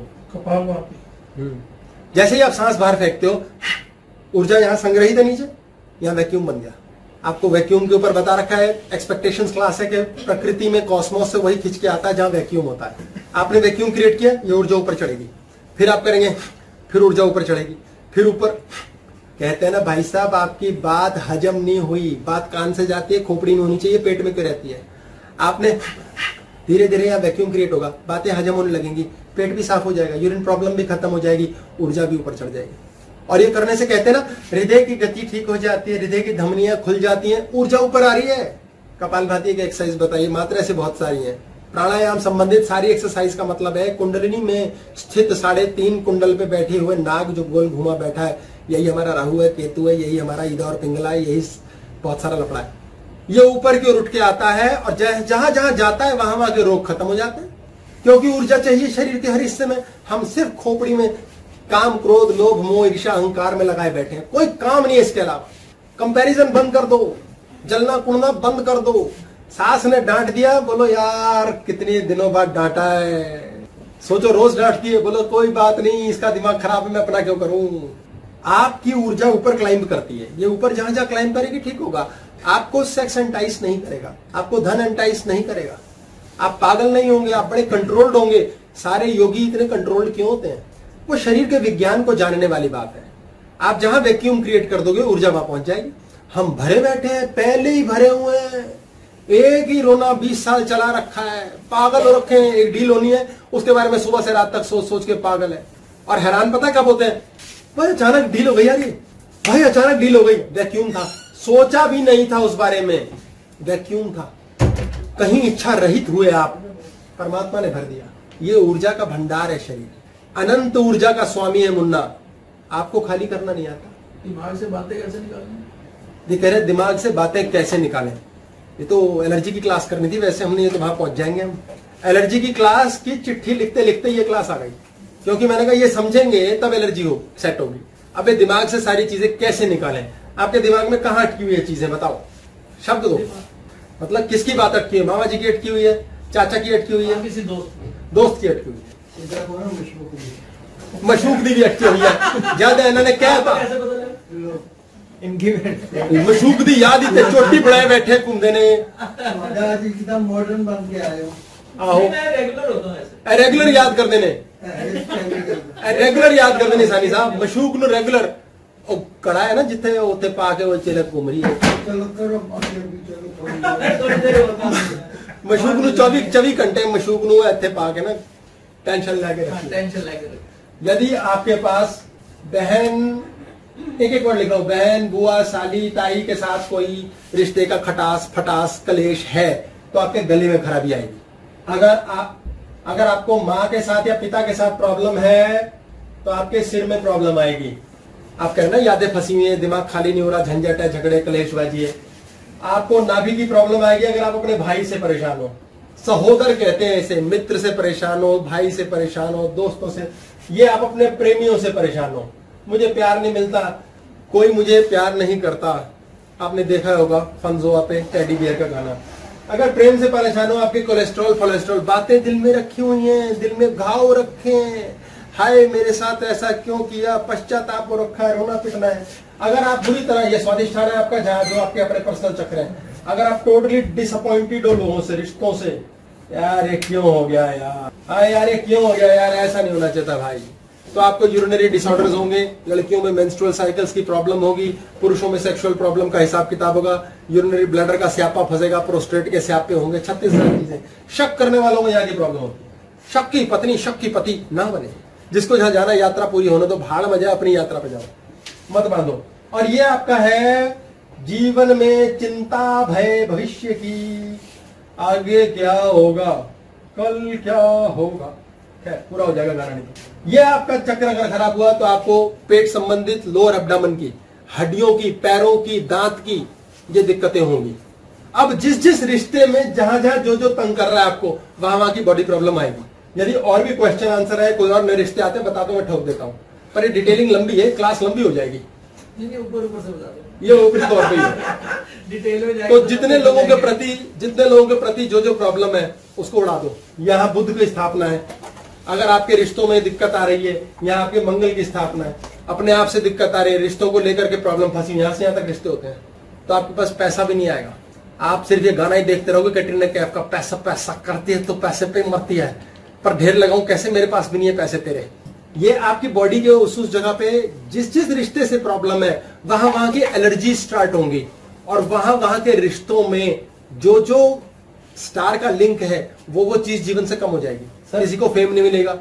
जैसे ही आप सांस बाहर फेंकते हो ऊर्जा यहाँ संग्रहित है नीचे यहाँ वैक्यूम बन गया। आपको वैक्यूम के ऊपर बता रखा है एक्सपेक्टेशंस क्लास है कि प्रकृति में कॉस्मोस से वही खिंच के आता है जहाँ वैक्यूम होता है। आपने वैक्यूम क्रिएट किया, ये ऊर्जा ऊपर चढ़ेगी। फिर आप करेंगे, फिर ऊर्जा ऊपर चढ़ेगी। फिर ऊपर, कहते हैं ना, भाई साहब, आपकी बात हजम नहीं हुई, बात कान से जाती है, खोपड़ी में होनी चाहिए, पेट में क्यों रहती है? आपने धीरे धीरे यहाँ वैक्यूम क्रिएट होगा, बातें हजम होने लगेंगी, पेट भी साफ़ हो जाएगा यूरिन प्रॉब्लम भी खत्म हो जाएगी, ऊर्जा भी ऊपर चढ़ जाएगी। और ये करने से कहते हैं ना, हृदय की गति ठीक हो जाती है, हृदय की धमनियाँ खुल जाती हैं, ऊर्जा ऊपर आ रही है। कपाल भाती की एक्सरसाइज बताइए, मात्रा ऐसे बहुत सारी हैं। प्राणायाम संबंधित सारी एक्सरसाइज का मतलब है, कुंडलिनी में स्थित साढ़े तीन कुंडल पे बैठे हुए नाग जो गोल घुमा बैठा है, यही हमारा राहु है, केतु है, यही हमारा ईदा और पिंगला है, यही बहुत सारा लफड़ा है। ये ऊपर की ओर उठ के आता है और जहाँ जहाँ जाता है, वहाँ वहाँ के रोग खत्म हो जाते हैं। क्योंकि ऊर्जा चाहिए शरीर के हर हिस्से में। हम सिर्फ़ खोपड़ी में काम, क्रोध, लोभ, मोह ईर्षा अहंकार में लगाए बैठे हैं। कोई काम नहीं है इसके अलावा। कंपैरिजन बंद कर दो। जलना, कुड़ना बंद कर दो। सास ने डांट दिया, बोलो, यार, कितने दिनों बाद डांटा है। सोचो, रोज डांटती है। बोलो, कोई बात नहीं, इसका दिमाग खराब है, मैं अपना क्यों करूँ? आपकी ऊर्जा ऊपर क्लाइंब करती है। ये ऊपर जहाँ जहाँ क्लाइंब करेगी, ठीक होगा। आपको सेक्स एंटाइस नहीं करेगा। आपको धन एंटाइस नहीं करेगा। आप पागल नहीं होंगे, आप बड़े कंट्रोल्ड होंगे। सारे योगी इतने कंट्रोल्ड क्यों होते हैं? वो शरीर के विज्ञान को जानने वाली बात है। आप जहाँ वैक्यूम क्रिएट कर दोगे, ऊर्जा वहाँ पहुँच जाएगी। हम भरे बैठे हैं, पहले ही भरे हुए हैं। एक ही रोना बीस साल चला रखा है। पागल हो रखे हैं, एक डील होनी है। उसके बारे में सुबह से रात तक सोच सोच के पागल है। और हैरान पता कब होते हैं? भाई, अचानक डील हो गई यार ये। भाई, अचानक डील हो गई। वैक्यूम था। सोचा भी नहीं था उस बारे में। वैक्यूम था। कहीं इच्छा रहित हुए आप। परमात्मा ने भर दिया। ये ऊर्जा का भंडार है शरीर। अनंत ऊर्जा का स्वामी है मुन्ना। आपको खाली करना नहीं आता। दिमाग से बातें कैसे निकालनी ये कह रहे दिमाग से बातें कैसे निकालें? ये तो एलर्जी की क्लास करनी थी वैसे हमने ये तो वहाँ पहुँच जाएँगे हम। एलर्जी की क्लास की चिट्ठी लिखते लिखते ये क्लास आ गई। क्योंकि मैंने कहा ये समझेंगे तब एलर्जी हो सेट होगी अब ये दिमाग से सारी चीज़ें कैसे निकालें? आपके दिमाग में कहा अटकी हुई है चीज़ें बताओ? शब्द दो। मतलब किसकी बात अटकी है? मामा जी की अटकी हुई है? चाचा की अटकी हुई है? किसी दोस्त दोस्त की अटकी हुई। है इधर को ना मशहूर को भी। मशूक दी भी अटकी हुई है ज्यादा इन्होंने क्या आपको था कैसे पता लगा लो, इनकी मशूक दी याद ही थे चोटी पड़ाए बैठे कुंदे ने दादा जी एकदम मॉडर्न बन के आए हो आओ नहीं, मैं रेगुलर होता हूँ ऐसे रेगुलर याद कर देने हेयर स्टाइल भी कर दो। रेगुलर याद कर देने सानी साहब मशूक नु रेगुलर ਉਹ ਕੜਾ ਹੈ ਨਾ ਜਿੱਥੇ ਉੱਥੇ ਪਾ ਕੇ ਉਹ ਚਿਲਕ ਘੁੰਮ ਰਹੀ ਹੈ चलो करो आगे भी चलो थोड़ी देर। थोड़ी देर होता हूँ ਮਸ਼ੂਕ ਨੂੰ 24 24 ਘੰਟੇ ਮਸ਼ੂਕ ਨੂੰ ਇੱਥੇ ਪਾ ਕੇ ਨਾ टेंशन ला के हाँ, रखिए टेंशन लेके। यदि आपके पास बहन एक एक वर्ड लिखो बहन बुआ साली ताई के साथ कोई रिश्ते का खटास फटास कलेश है तो आपके गले में खराबी आएगी। अगर आप अगर आपको माँ के साथ या पिता के साथ प्रॉब्लम है तो आपके सिर में प्रॉब्लम आएगी। आप कह रहे ना यादें फंसी हुई है दिमाग खाली नहीं हो रहा झंझट है झगड़े कलेशबाजी है आपको नाभि की प्रॉब्लम आएगी अगर आप अपने भाई से परेशान हो। सहोदर कहते हैं इसे मित्र से परेशान हो, भाई से परेशान हो, दोस्तों से, ये आप अपने प्रेमियों से परेशान हो। मुझे प्यार नहीं मिलता, कोई मुझे प्यार नहीं करता। आपने देखा होगा फनजोआ पे टेडी बियर का गाना। अगर प्रेम से परेशान हो, आपके कोलेस्ट्रॉल कोलेस्ट्रॉल बातें दिल में रखी हुई हैं, दिल में घाव रखे हैं। हाय, मेरे साथ ऐसा क्यों किया? पश्चाताप हो रखा है, रोना पिटना है। अगर आप बुरी तरह, ये स्वादिष्ठान है आपका जहाँ जो आपके अपने पर्सनल चक्र है। अगर आप टोटली डिसअपॉइंटेड हो लोगों से, रिश्तों से यार, ये क्यों हो गया यार? हाँ यार, ये क्यों हो गया यार? ऐसा नहीं होना चाहता भाई। तो आपको यूरिनरी डिसऑर्डर्स होंगे, लड़कियों में मेंस्ट्रुअल साइकिल्स की प्रॉब्लम होगी, पुरुषों में सेक्सुअल प्रॉब्लम का हिसाब किताब होगा यूरिनरी ब्लडर का स्यापा फंसेगा प्रोस्टेट के स्यापे होंगे, छत्तीस चीज़ें। शक करने वालों में यहाँ की प्रॉब्लम होगी। शक की पत्नी, शक की पति ना बने। जिसको जहाँ जाना यात्रा पूरी होने तो भाड़ में अपनी यात्रा पे जाओ। मत बांधो। और ये आपका है जीवन में चिंता, भय, भविष्य की। आगे क्या होगा? कल क्या होगा? खैर, पूरा हो जाएगा गाना नहीं। तो। ये आपका चक्र अगर खराब हुआ तो आपको पेट संबंधित लोअर एब्डामन की, हड्डियों की, पैरों की, दांत की ये दिक्कतें होंगी। अब जिस जिस रिश्ते में जहाँ जहाँ जो जो तंग कर रहा है आपको, वहाँ वहाँ की बॉडी प्रॉब्लम आएगी। यदि और भी क्वेश्चन आंसर है कोई और नए रिश्ते आते हैं, बता दो मैं ठोक देता हूँ। पर ये डिटेलिंग लंबी है क्लास लंबी हो जाएगी। ऊपर ऊपर से बता दो। ये ऊपरी तौर पे ही है डिटेल में तो जितने लोगों के प्रति जितने लोगों के प्रति जो जो प्रॉब्लम है उसको उड़ा दो। यहाँ बुद्ध की स्थापना है। अगर आपके रिश्तों में दिक्कत आ रही है यहाँ आपके मंगल की स्थापना है। अपने आप से दिक्कत आ रही है रिश्तों को लेकर के प्रॉब्लम फंसी यहाँ से यहाँ तक रिश्ते होते हैं। तो आपके पास पैसा भी नहीं आएगा। आप सिर्फ़ ये गाना ही देखते रहोगे कैटरीना कैफ का पैसा पैसा करती है तो पैसे पे मरती है। पर ढेर लगाऊ कैसे मेरे पास भी नहीं है पैसे तेरे? ये आपकी बॉडी के उस उस जगह पे जिस जिस रिश्ते से प्रॉब्लम है वहाँ वहाँ की एलर्जी स्टार्ट होंगी। और वहाँ वहाँ के रिश्तों में जो जो स्टार का लिंक है वो वो चीज़ जीवन से कम हो जाएगी। सर- किसी को फेम नहीं मिलेगा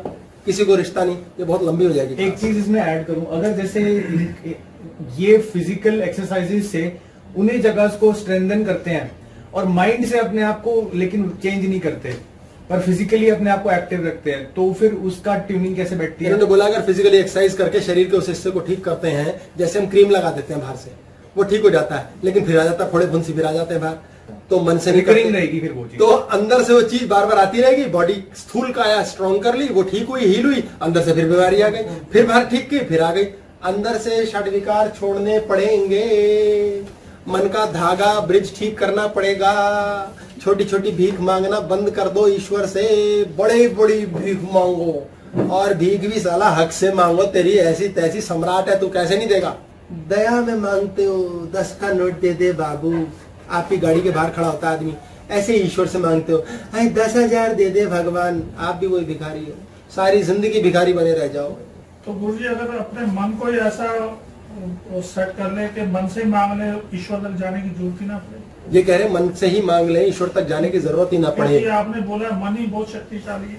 किसी को रिश्ता नहीं ये बहुत लंबी हो जाएगी एक चीज़ इसमें ऐड करूँ अगर जैसे ये फ़िज़िकल एक्सरसाइजेज से उन्हीं जगह को स्ट्रेंथन करते हैं और माइंड से अपने आप को लेकिन चेंज नहीं करते। पर फिजिकली अपने आप को एक्टिव रखते हैं तो फिर उसका ट्यूनिंग कैसे बैठती है? इन्होंने बोला अगर फिजिकली एक्सरसाइज करके शरीर के उस हिस्से को ठीक करते हैं जैसे हम क्रीम लगा देते हैं बाहर से वो ठीक हो जाता है लेकिन फिर आ जाता है थोड़े फुंसी फिर आ जाते हैं बाहर तो मन से रिकरिंग रहेगी फिर वो चीज़। तो अंदर से वो चीज़ बार बार आती रहेगी बॉडी स्थूल का आया स्ट्रॉन्ग कर ली वो ठीक हुई हील हुई अंदर से फिर बीमारी आ गई फिर बाहर ठीक की फिर आ गई। अंदर से षड विकार छोड़ने पड़ेंगे। मन का धागा ब्रिज ठीक करना पड़ेगा। छोटी छोटी भीख मांगना बंद कर दो ईश्वर से। बड़ी बड़ी भीख मांगो। और भीख भी साला हक से मांगो। तेरी ऐसी तैसी सम्राट है तू कैसे नहीं देगा? दया में मांगते हो दस का नोट दे दे बाबू। आपकी गाड़ी के बाहर खड़ा होता है आदमी। ऐसे ईश्वर से मांगते हो। अरे दस हज़ार दे दे भगवान आप भी वही भिखारी हो। सारी ज़िंदगी भिखारी बने रह जाओ। तो गुरु जी अगर अपने मन को ही ऐसा सेट कर ले कि मन से ही मांग ले ईश्वर तक जाने की ज़रूरत ही ना पड़े। ये कह रहे मन से ही मांग ले ईश्वर तक जाने की ज़रूरत ही ना पड़े। आपने बोला मन ही बहुत शक्तिशाली है।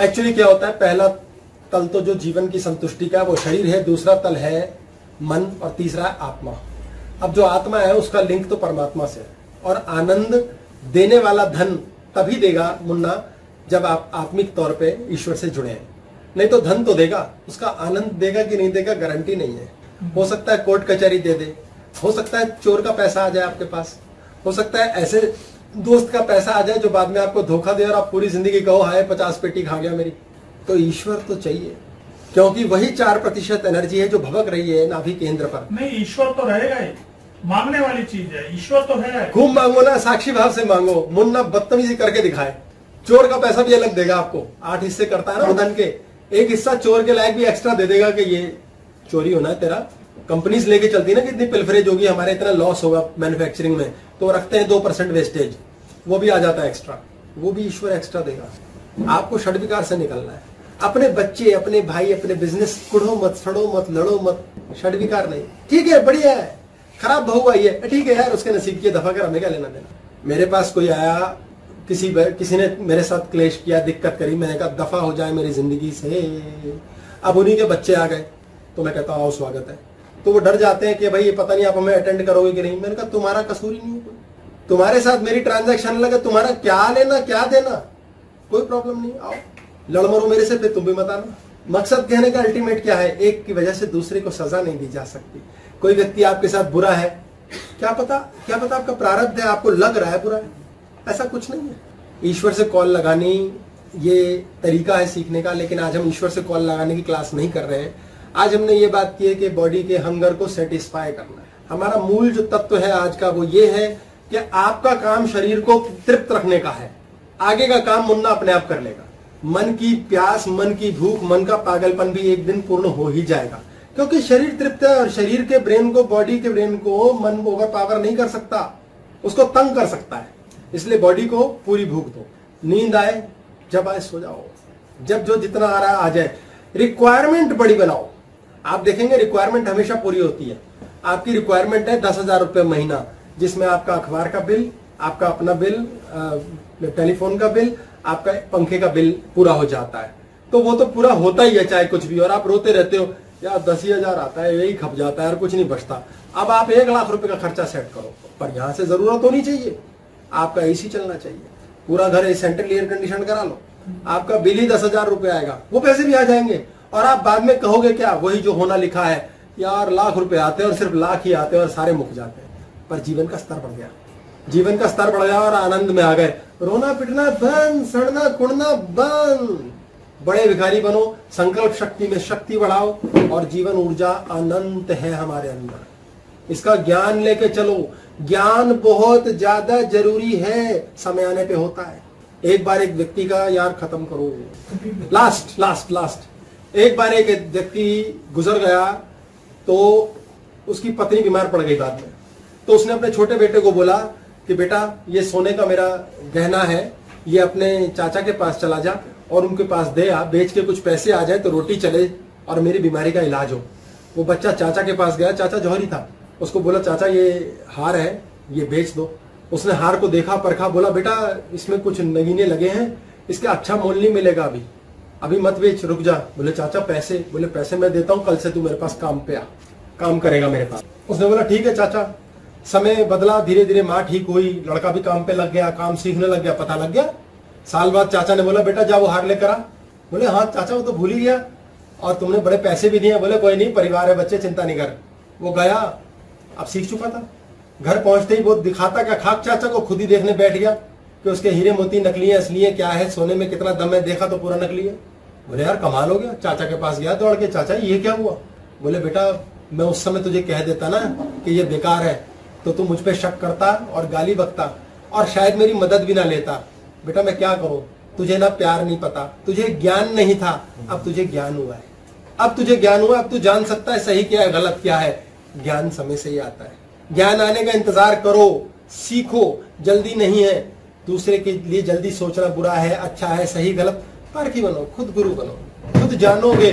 एक्चुअली क्या होता है पहला तल तो जो जीवन की संतुष्टि का वो शरीर है दूसरा तल है मन और तीसरा है आत्मा। अब जो आत्मा है उसका लिंक तो परमात्मा से और आनंद देने वाला धन तभी देगा मुन्ना जब आप आत्मिक तौर पे ईश्वर से जुड़े हैं। नहीं तो धन तो देगा उसका आनंद देगा कि नहीं देगा गारंटी नहीं है। हो सकता है कोर्ट कचहरी दे दे हो सकता है चोर का पैसा आ जाए आपके पास हो सकता है ऐसे दोस्त का पैसा आ जाए जो बाद में आपको धोखा दे और आप पूरी ज़िंदगी कहो हाय पचास पेटी खा गया मेरी। तो ईश्वर तो चाहिए क्योंकि वही चार प्रतिशत एनर्जी है जो भबक रही है नाभि केंद्र पर। नहीं ईश्वर तो रहेगा ही। मांगने वाली चीज़ है ईश्वर तो है। खूब मांगो ना साक्षी भाव से मांगो मुन्ना बदतमीजी करके दिखाए। चोर का पैसा भी अलग देगा आपको आठ हिस्से करता है ना धन के। एक हिस्सा चोर के लायक भी एक्स्ट्रा दे देगा कि ये चोरी होना है तेरा। कंपनीज़ लेके चलती है ना कितनी पिलफरेज होगी, हमारे इतना लॉस होगा मैन्युफैक्चरिंग में तो रखते हैं दो परसेंट वेस्टेज वो भी आ जाता है एक्स्ट्रा वो भी ईश्वर एक्स्ट्रा देगा। आपको षड विकार से निकलना है। अपने बच्चे, अपने भाई, अपने बिज़नेस कुढ़ो मत, सड़ो मत, लड़ो मत षड विकार नहीं। ठीक है, बढ़िया है। खराब बहू आई है। ठीक है यार, उसके नसीब की दफ़ा कर, हमें क्या लेना देना? मेरे पास कोई आया किसी किसी ने मेरे साथ क्लेश किया, दिक्कत करी, मैंने कहा, दफ़ा हो जाए मेरी ज़िंदगी से। अब उन्हीं के बच्चे आ गए। तो मैं कहता हूँ स्वागत है। तो वो डर जाते हैं कि, भाई, ये पता नहीं आप हमें अटेंड करोगे कि नहीं? मैंने कहा, तुम्हारा कसूर ही नहीं है तुम्हारे साथ मेरी ट्रांजेक्शन लगे, तुम्हारा क्या लेना, क्या देना? कोई प्रॉब्लम नहीं। आओ लड़ मरो मेरे से, फिर तुम भी मत आना। मकसद कहने का अल्टीमेट क्या है? एक की वजह से दूसरे को सजा नहीं दी जा सकती। कोई व्यक्ति आपके साथ बुरा है, क्या पता क्या पता आपका प्रारब्ध है, आपको लग रहा है बुरा है। ऐसा कुछ नहीं है। ईश्वर से कॉल लगानी ये तरीका है सीखने का, लेकिन आज हम ईश्वर से कॉल लगाने की क्लास नहीं कर रहे हैं। आज हमने ये बात की है कि बॉडी के हंगर को सेटिस्फाई करना हमारा मूल जो तत्व है आज का वो ये है कि आपका काम शरीर को तृप्त रखने का है। आगे का काम मुन्ना अपने आप कर लेगा। मन की प्यास, मन की भूख मन का पागलपन भी एक दिन पूर्ण हो ही जाएगा। क्योंकि शरीर तृप्त है और शरीर के ब्रेन को बॉडी के ब्रेन को मन ओवर पावर नहीं कर सकता। उसको तंग कर सकता है। इसलिए बॉडी को पूरी भूख दो। नींद आए, जब आए सो जाओ। जब जो जितना आ रहा है, आ जाए। रिक्वायरमेंट बड़ी बनाओ। आप देखेंगे रिक्वायरमेंट हमेशा पूरी होती है। आपकी रिक्वायरमेंट है दस हज़ार रुपये महीना, जिसमें आपका अखबार का बिल, आपका अपना बिल टेलीफोन का बिल, आपका पंखे का बिल पूरा हो जाता है। तो वो तो पूरा होता ही है, चाहे कुछ भी और आप रोते रहते हो, यार दस ही हज़ार आता है, यही खप जाता है और कुछ नहीं बचता। अब आप एक लाख रुपए का खर्चा सेट करो। पर यहाँ से ज़रूरत होनी चाहिए। आपका एसी चलना चाहिए। पूरा घर सेंट्रल एयर कंडीशन करा लो। आपका बिल ही दस हज़ार रुपए आएगा। वो पैसे भी आ जाएँगे। और आप बाद में कहोगे क्या? वही जो होना लिखा है, यार लाख रुपए आते हैं और सिर्फ़ लाख ही आते हैं और सारे मुक जाते हैं। पर जीवन का स्तर बढ़ गया। जीवन का स्तर बढ़ गया और आनंद में आ गए। रोना, पिटना, बंद, सड़ना, कुड़ना, बंद। बड़े भिखारी बनो, संकल्प शक्ति में शक्ति बढ़ाओ और जीवन ऊर्जा अनंत है हमारे अंदर। इसका ज्ञान लेके चलो। ज्ञान बहुत ज़्यादा ज़रूरी है, समय आने पे होता है। एक बार एक व्यक्ति का यार खत्म करो। लास्ट लास्ट लास्ट एक बार एक व्यक्ति गुजर गया तो उसकी पत्नी बीमार पड़ गई बाद में। तो उसने अपने छोटे बेटे को बोला कि बेटा, ये सोने का मेरा गहना है, ये अपने चाचा के पास चला जा और उनके पास दे आ, बेच के कुछ पैसे आ जाए तो रोटी चले और मेरी बीमारी का इलाज हो। वो बच्चा चाचा के पास गया, चाचा जौहरी था। उसको बोला, चाचा, ये हार है, ये बेच दो। उसने हार को देखा, परखा, बोला, बेटा, इसमें कुछ नगीने लगे हैं, इसका अच्छा मोल नहीं मिलेगा अभी। अभी मत बेच, रुक जा। बोले, चाचा, पैसे। बोले, पैसे मैं देता हूँ, कल से तू मेरे पास काम पे आ, काम करेगा मेरे पास। उसने बोला, ठीक है, चाचा। समय बदला धीरे धीरे माँ ठीक हुई, लड़का भी काम पे लग गया, काम सीखने लग गया, पता लग गया। साल बाद चाचा ने बोला, बेटा, जा, वो हार लेकर आ। बोले हाँ चाचा, वो तो भूल ही गया। और तुमने बड़े पैसे भी दिए बोले, कोई नहीं, परिवार है, बच्चे, चिंता नहीं कर। वो गया अब सीख चुका था। घर पहुँचते ही वो दिखाता क्या खाक चाचा को खुद ही देखने बैठ गया कि उसके हीरे मोती नकली है असली है क्या है, सोने में कितना दम है, देखा तो पूरा नकली है। बोले, यार, कमाल हो गया, चाचा के पास गया दौड़ के। चाचा, ये क्या हुआ? बोले, बेटा, मैं उस समय तुझे कह देता ना कि ये बेकार है तो तू मुझ पर शक करता और गाली बकता और शायद मेरी मदद भी ना लेता। बेटा, मैं क्या करूँ? तुझे ना प्यार नहीं पता, तुझे ज्ञान नहीं था। अब तुझे ज्ञान हुआ है। अब तुझे ज्ञान हुआ, अब तू जान सकता है सही क्या है, गलत क्या है। ज्ञान समय से ही आता है। ज्ञान आने का इंतज़ार करो, सीखो, जल्दी नहीं है, दूसरे के लिए जल्दी सोचना बुरा है अच्छा है, सही, गलत, पारखी बनो, खुद गुरु बनो, खुद जानोगे।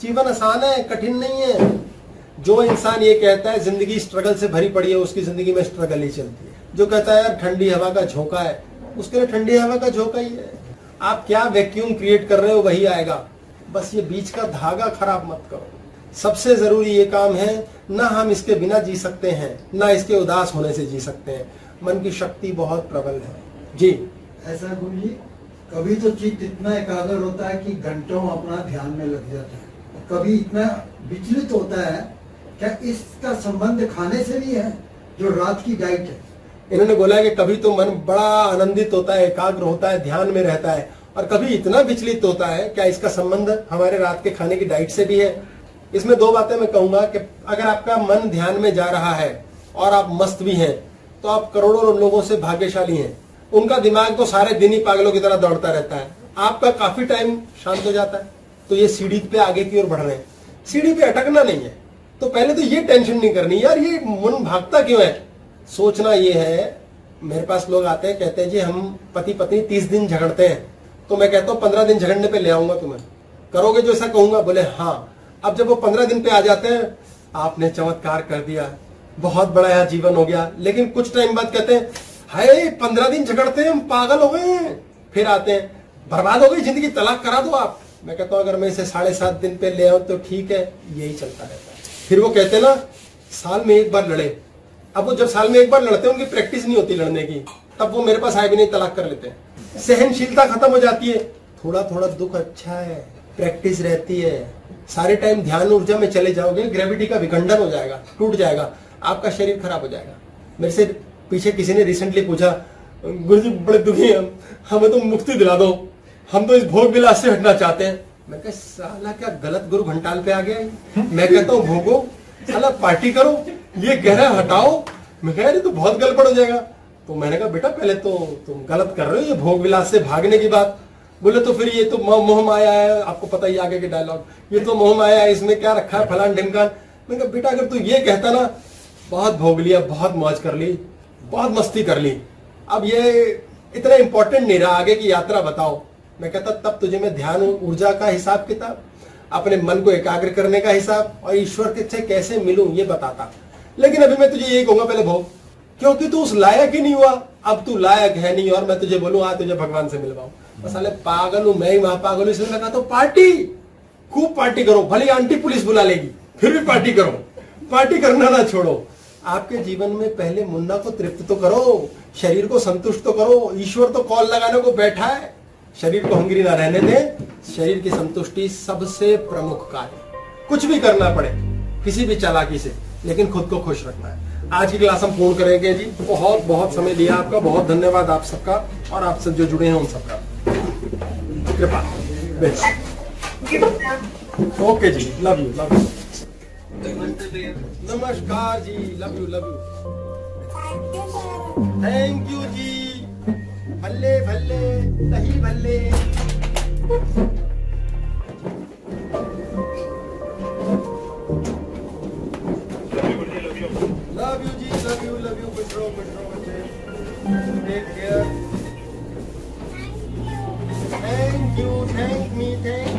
जीवन आसान है, कठिन नहीं है। जो इंसान ये कहता है, ज़िंदगी स्ट्रगल से भरी पड़ी है, उसकी ज़िंदगी में स्ट्रगल ही चलती है। जो कहता है, यार, ठंडी हवा का झोंका है, उसके लिए ठंडी हवा का झोंका ही है। आप क्या वैक्यूम क्रिएट कर रहे हो, वही आएगा। बस ये बीच का धागा खराब मत करो। सबसे ज़रूरी ये काम है ना हम इसके बिना जी सकते हैं ना इसके उदास होने से जी सकते हैं। मन की शक्ति बहुत प्रबल है। जी। ऐसा गुरु जी कभी तो चित्त इतना एकाग्र होता है कि घंटों अपना ध्यान में लग जाता है। कभी इतना विचलित होता है क्या इसका संबंध खाने से भी है जो रात की डाइट है? इन्होंने बोला है कि कभी तो मन बड़ा आनंदित होता है एकाग्र होता है ध्यान में रहता है और कभी इतना विचलित होता है क्या इसका संबंध हमारे रात के खाने की डाइट से भी है? इसमें दो बातें मैं कहूँगा कि अगर आपका मन ध्यान में जा रहा है और आप मस्त भी हैं तो आप करोड़ों लोगों से भाग्यशाली हैं। उनका दिमाग तो सारे दिन ही पागलों की तरह दौड़ता रहता है। आपका काफ़ी टाइम शांत हो जाता है। तो ये सीढ़ी पे आगे की ओर बढ़ रहे हैं। सीढ़ी पे अटकना नहीं है। तो पहले तो ये टेंशन नहीं करनी, यार ये मन भागता क्यों है? सोचना ये है, मेरे पास लोग आते हैं, कहते हैं, जी, हम पति पत्नी तीस दिन झगड़ते हैं। तो मैं कहता हूँ, पंद्रह दिन झगड़ने पे ले आऊँगा तुम्हें। करोगे जो ऐसा कहूँगा? बोले हाँ। अब जब वो पंद्रह दिन पे आ जाते हैं, आपने चमत्कार कर दिया। बहुत बड़ा यह जीवन हो गया। लेकिन कुछ टाइम बाद कहते हैं, हाय, पंद्रह दिन झगड़ते हैं, हम पागल हो गए हैं। फिर आते हैं, बर्बाद हो गई, ज़िंदगी तलाक करा दो आप। मैं कहता हूँ, अगर मैं इसे साढ़े सात दिन पे ले आऊँ तो ठीक है, यही चलता रहता है। फिर वो कहते हैं ना, साल में एक बार लड़े। अब वो जब साल में एक बार लड़ते हैं, उनकी प्रैक्टिस नहीं होती लड़ने की। तब वो मेरे पास आए भी नहीं, तलाक कर लेते हैं। सहनशीलता खत्म हो जाती है। थोड़ा थोड़ा दुख अच्छा है प्रैक्टिस रहती है। सारे टाइम ध्यान ऊर्जा में चले जाओगे ग्रेविटी का विखंडन हो जाएगा, टूट जाएगा, आपका शरीर खराब हो जाएगा। मेरे से पीछे किसी ने रिसेंटली पूछा गुरु जी बड़े दुखी हम हमें तो मुक्ति दिला दो। हम तो इस भोग विलास से हटना चाहते हैं। मैं कहा, साला, क्या गलत गुरु घंटाल पे आ गया मैं कहता हूँ, भोगो, साला पार्टी करो, ये कह रहा हटाओ। मैं कह रही तो बहुत गड़बड़ हो जाएगा। तो मैंने कहा, बेटा, पहले तो तुम गलत कर रहे हो, ये भोग विलास से भागने की बात। बोले तो फिर ये तो मोह माया है, आपको पता ही आगे के डायलॉग ये तो मोह माया है, इसमें क्या रखा है फलान ढिमकान? मैं कहा, बेटा, अगर तू ये कहता ना, बहुत भोग लिया, बहुत मौज कर ली, बहुत मस्ती कर ली। अब ये इतना इंपॉर्टेंट नहीं रहा, आगे की यात्रा बताओ। मैं कहता, तब तुझे मैं ध्यान, ऊर्जा का हिसाब किताब, अपने मन को एकाग्र करने का हिसाब और ईश्वर के से कैसे मिलूं, ये बताता। लेकिन अभी मैं तुझे यही कहूँगा पहले भोग, क्योंकि तू उस लायक ही नहीं हुआ। अब तू लायक है नहीं और मैं तुझे बोलूँ, आ, तुझे भगवान से मिलवाऊं। बस साले पागल हूँ, मैं ही महापागल हूँ, इसलिए लगा तो पार्टी, खूब पार्टी करो, भले आंटी पुलिस बुला लेगी, फिर भी पार्टी करो, पार्टी करना ना छोड़ो। आपके जीवन में पहले मुन्ना को तृप्त तो करो, शरीर को संतुष्ट तो करो, ईश्वर तो कॉल लगाने को बैठा है। शरीर को हंगरी ना रहने दें, शरीर की संतुष्टि सबसे प्रमुख कार्य। कुछ भी करना पड़े, किसी भी चालाकी से, लेकिन खुद को खुश रखना है। आज की क्लास हम पूर्ण करेंगे जी। बहुत बहुत समय लिया आपका, बहुत धन्यवाद आप सबका, और आप सब जो जुड़े हैं उन सबका। कृपा। ओके जी लव यू लव यू नमस्कार जी love you love you thank you जी। भल्ले भल्ले दही भल्ले। लव यू जी लव यू लव यू रहो बच्चे। Take care thank you thank me thank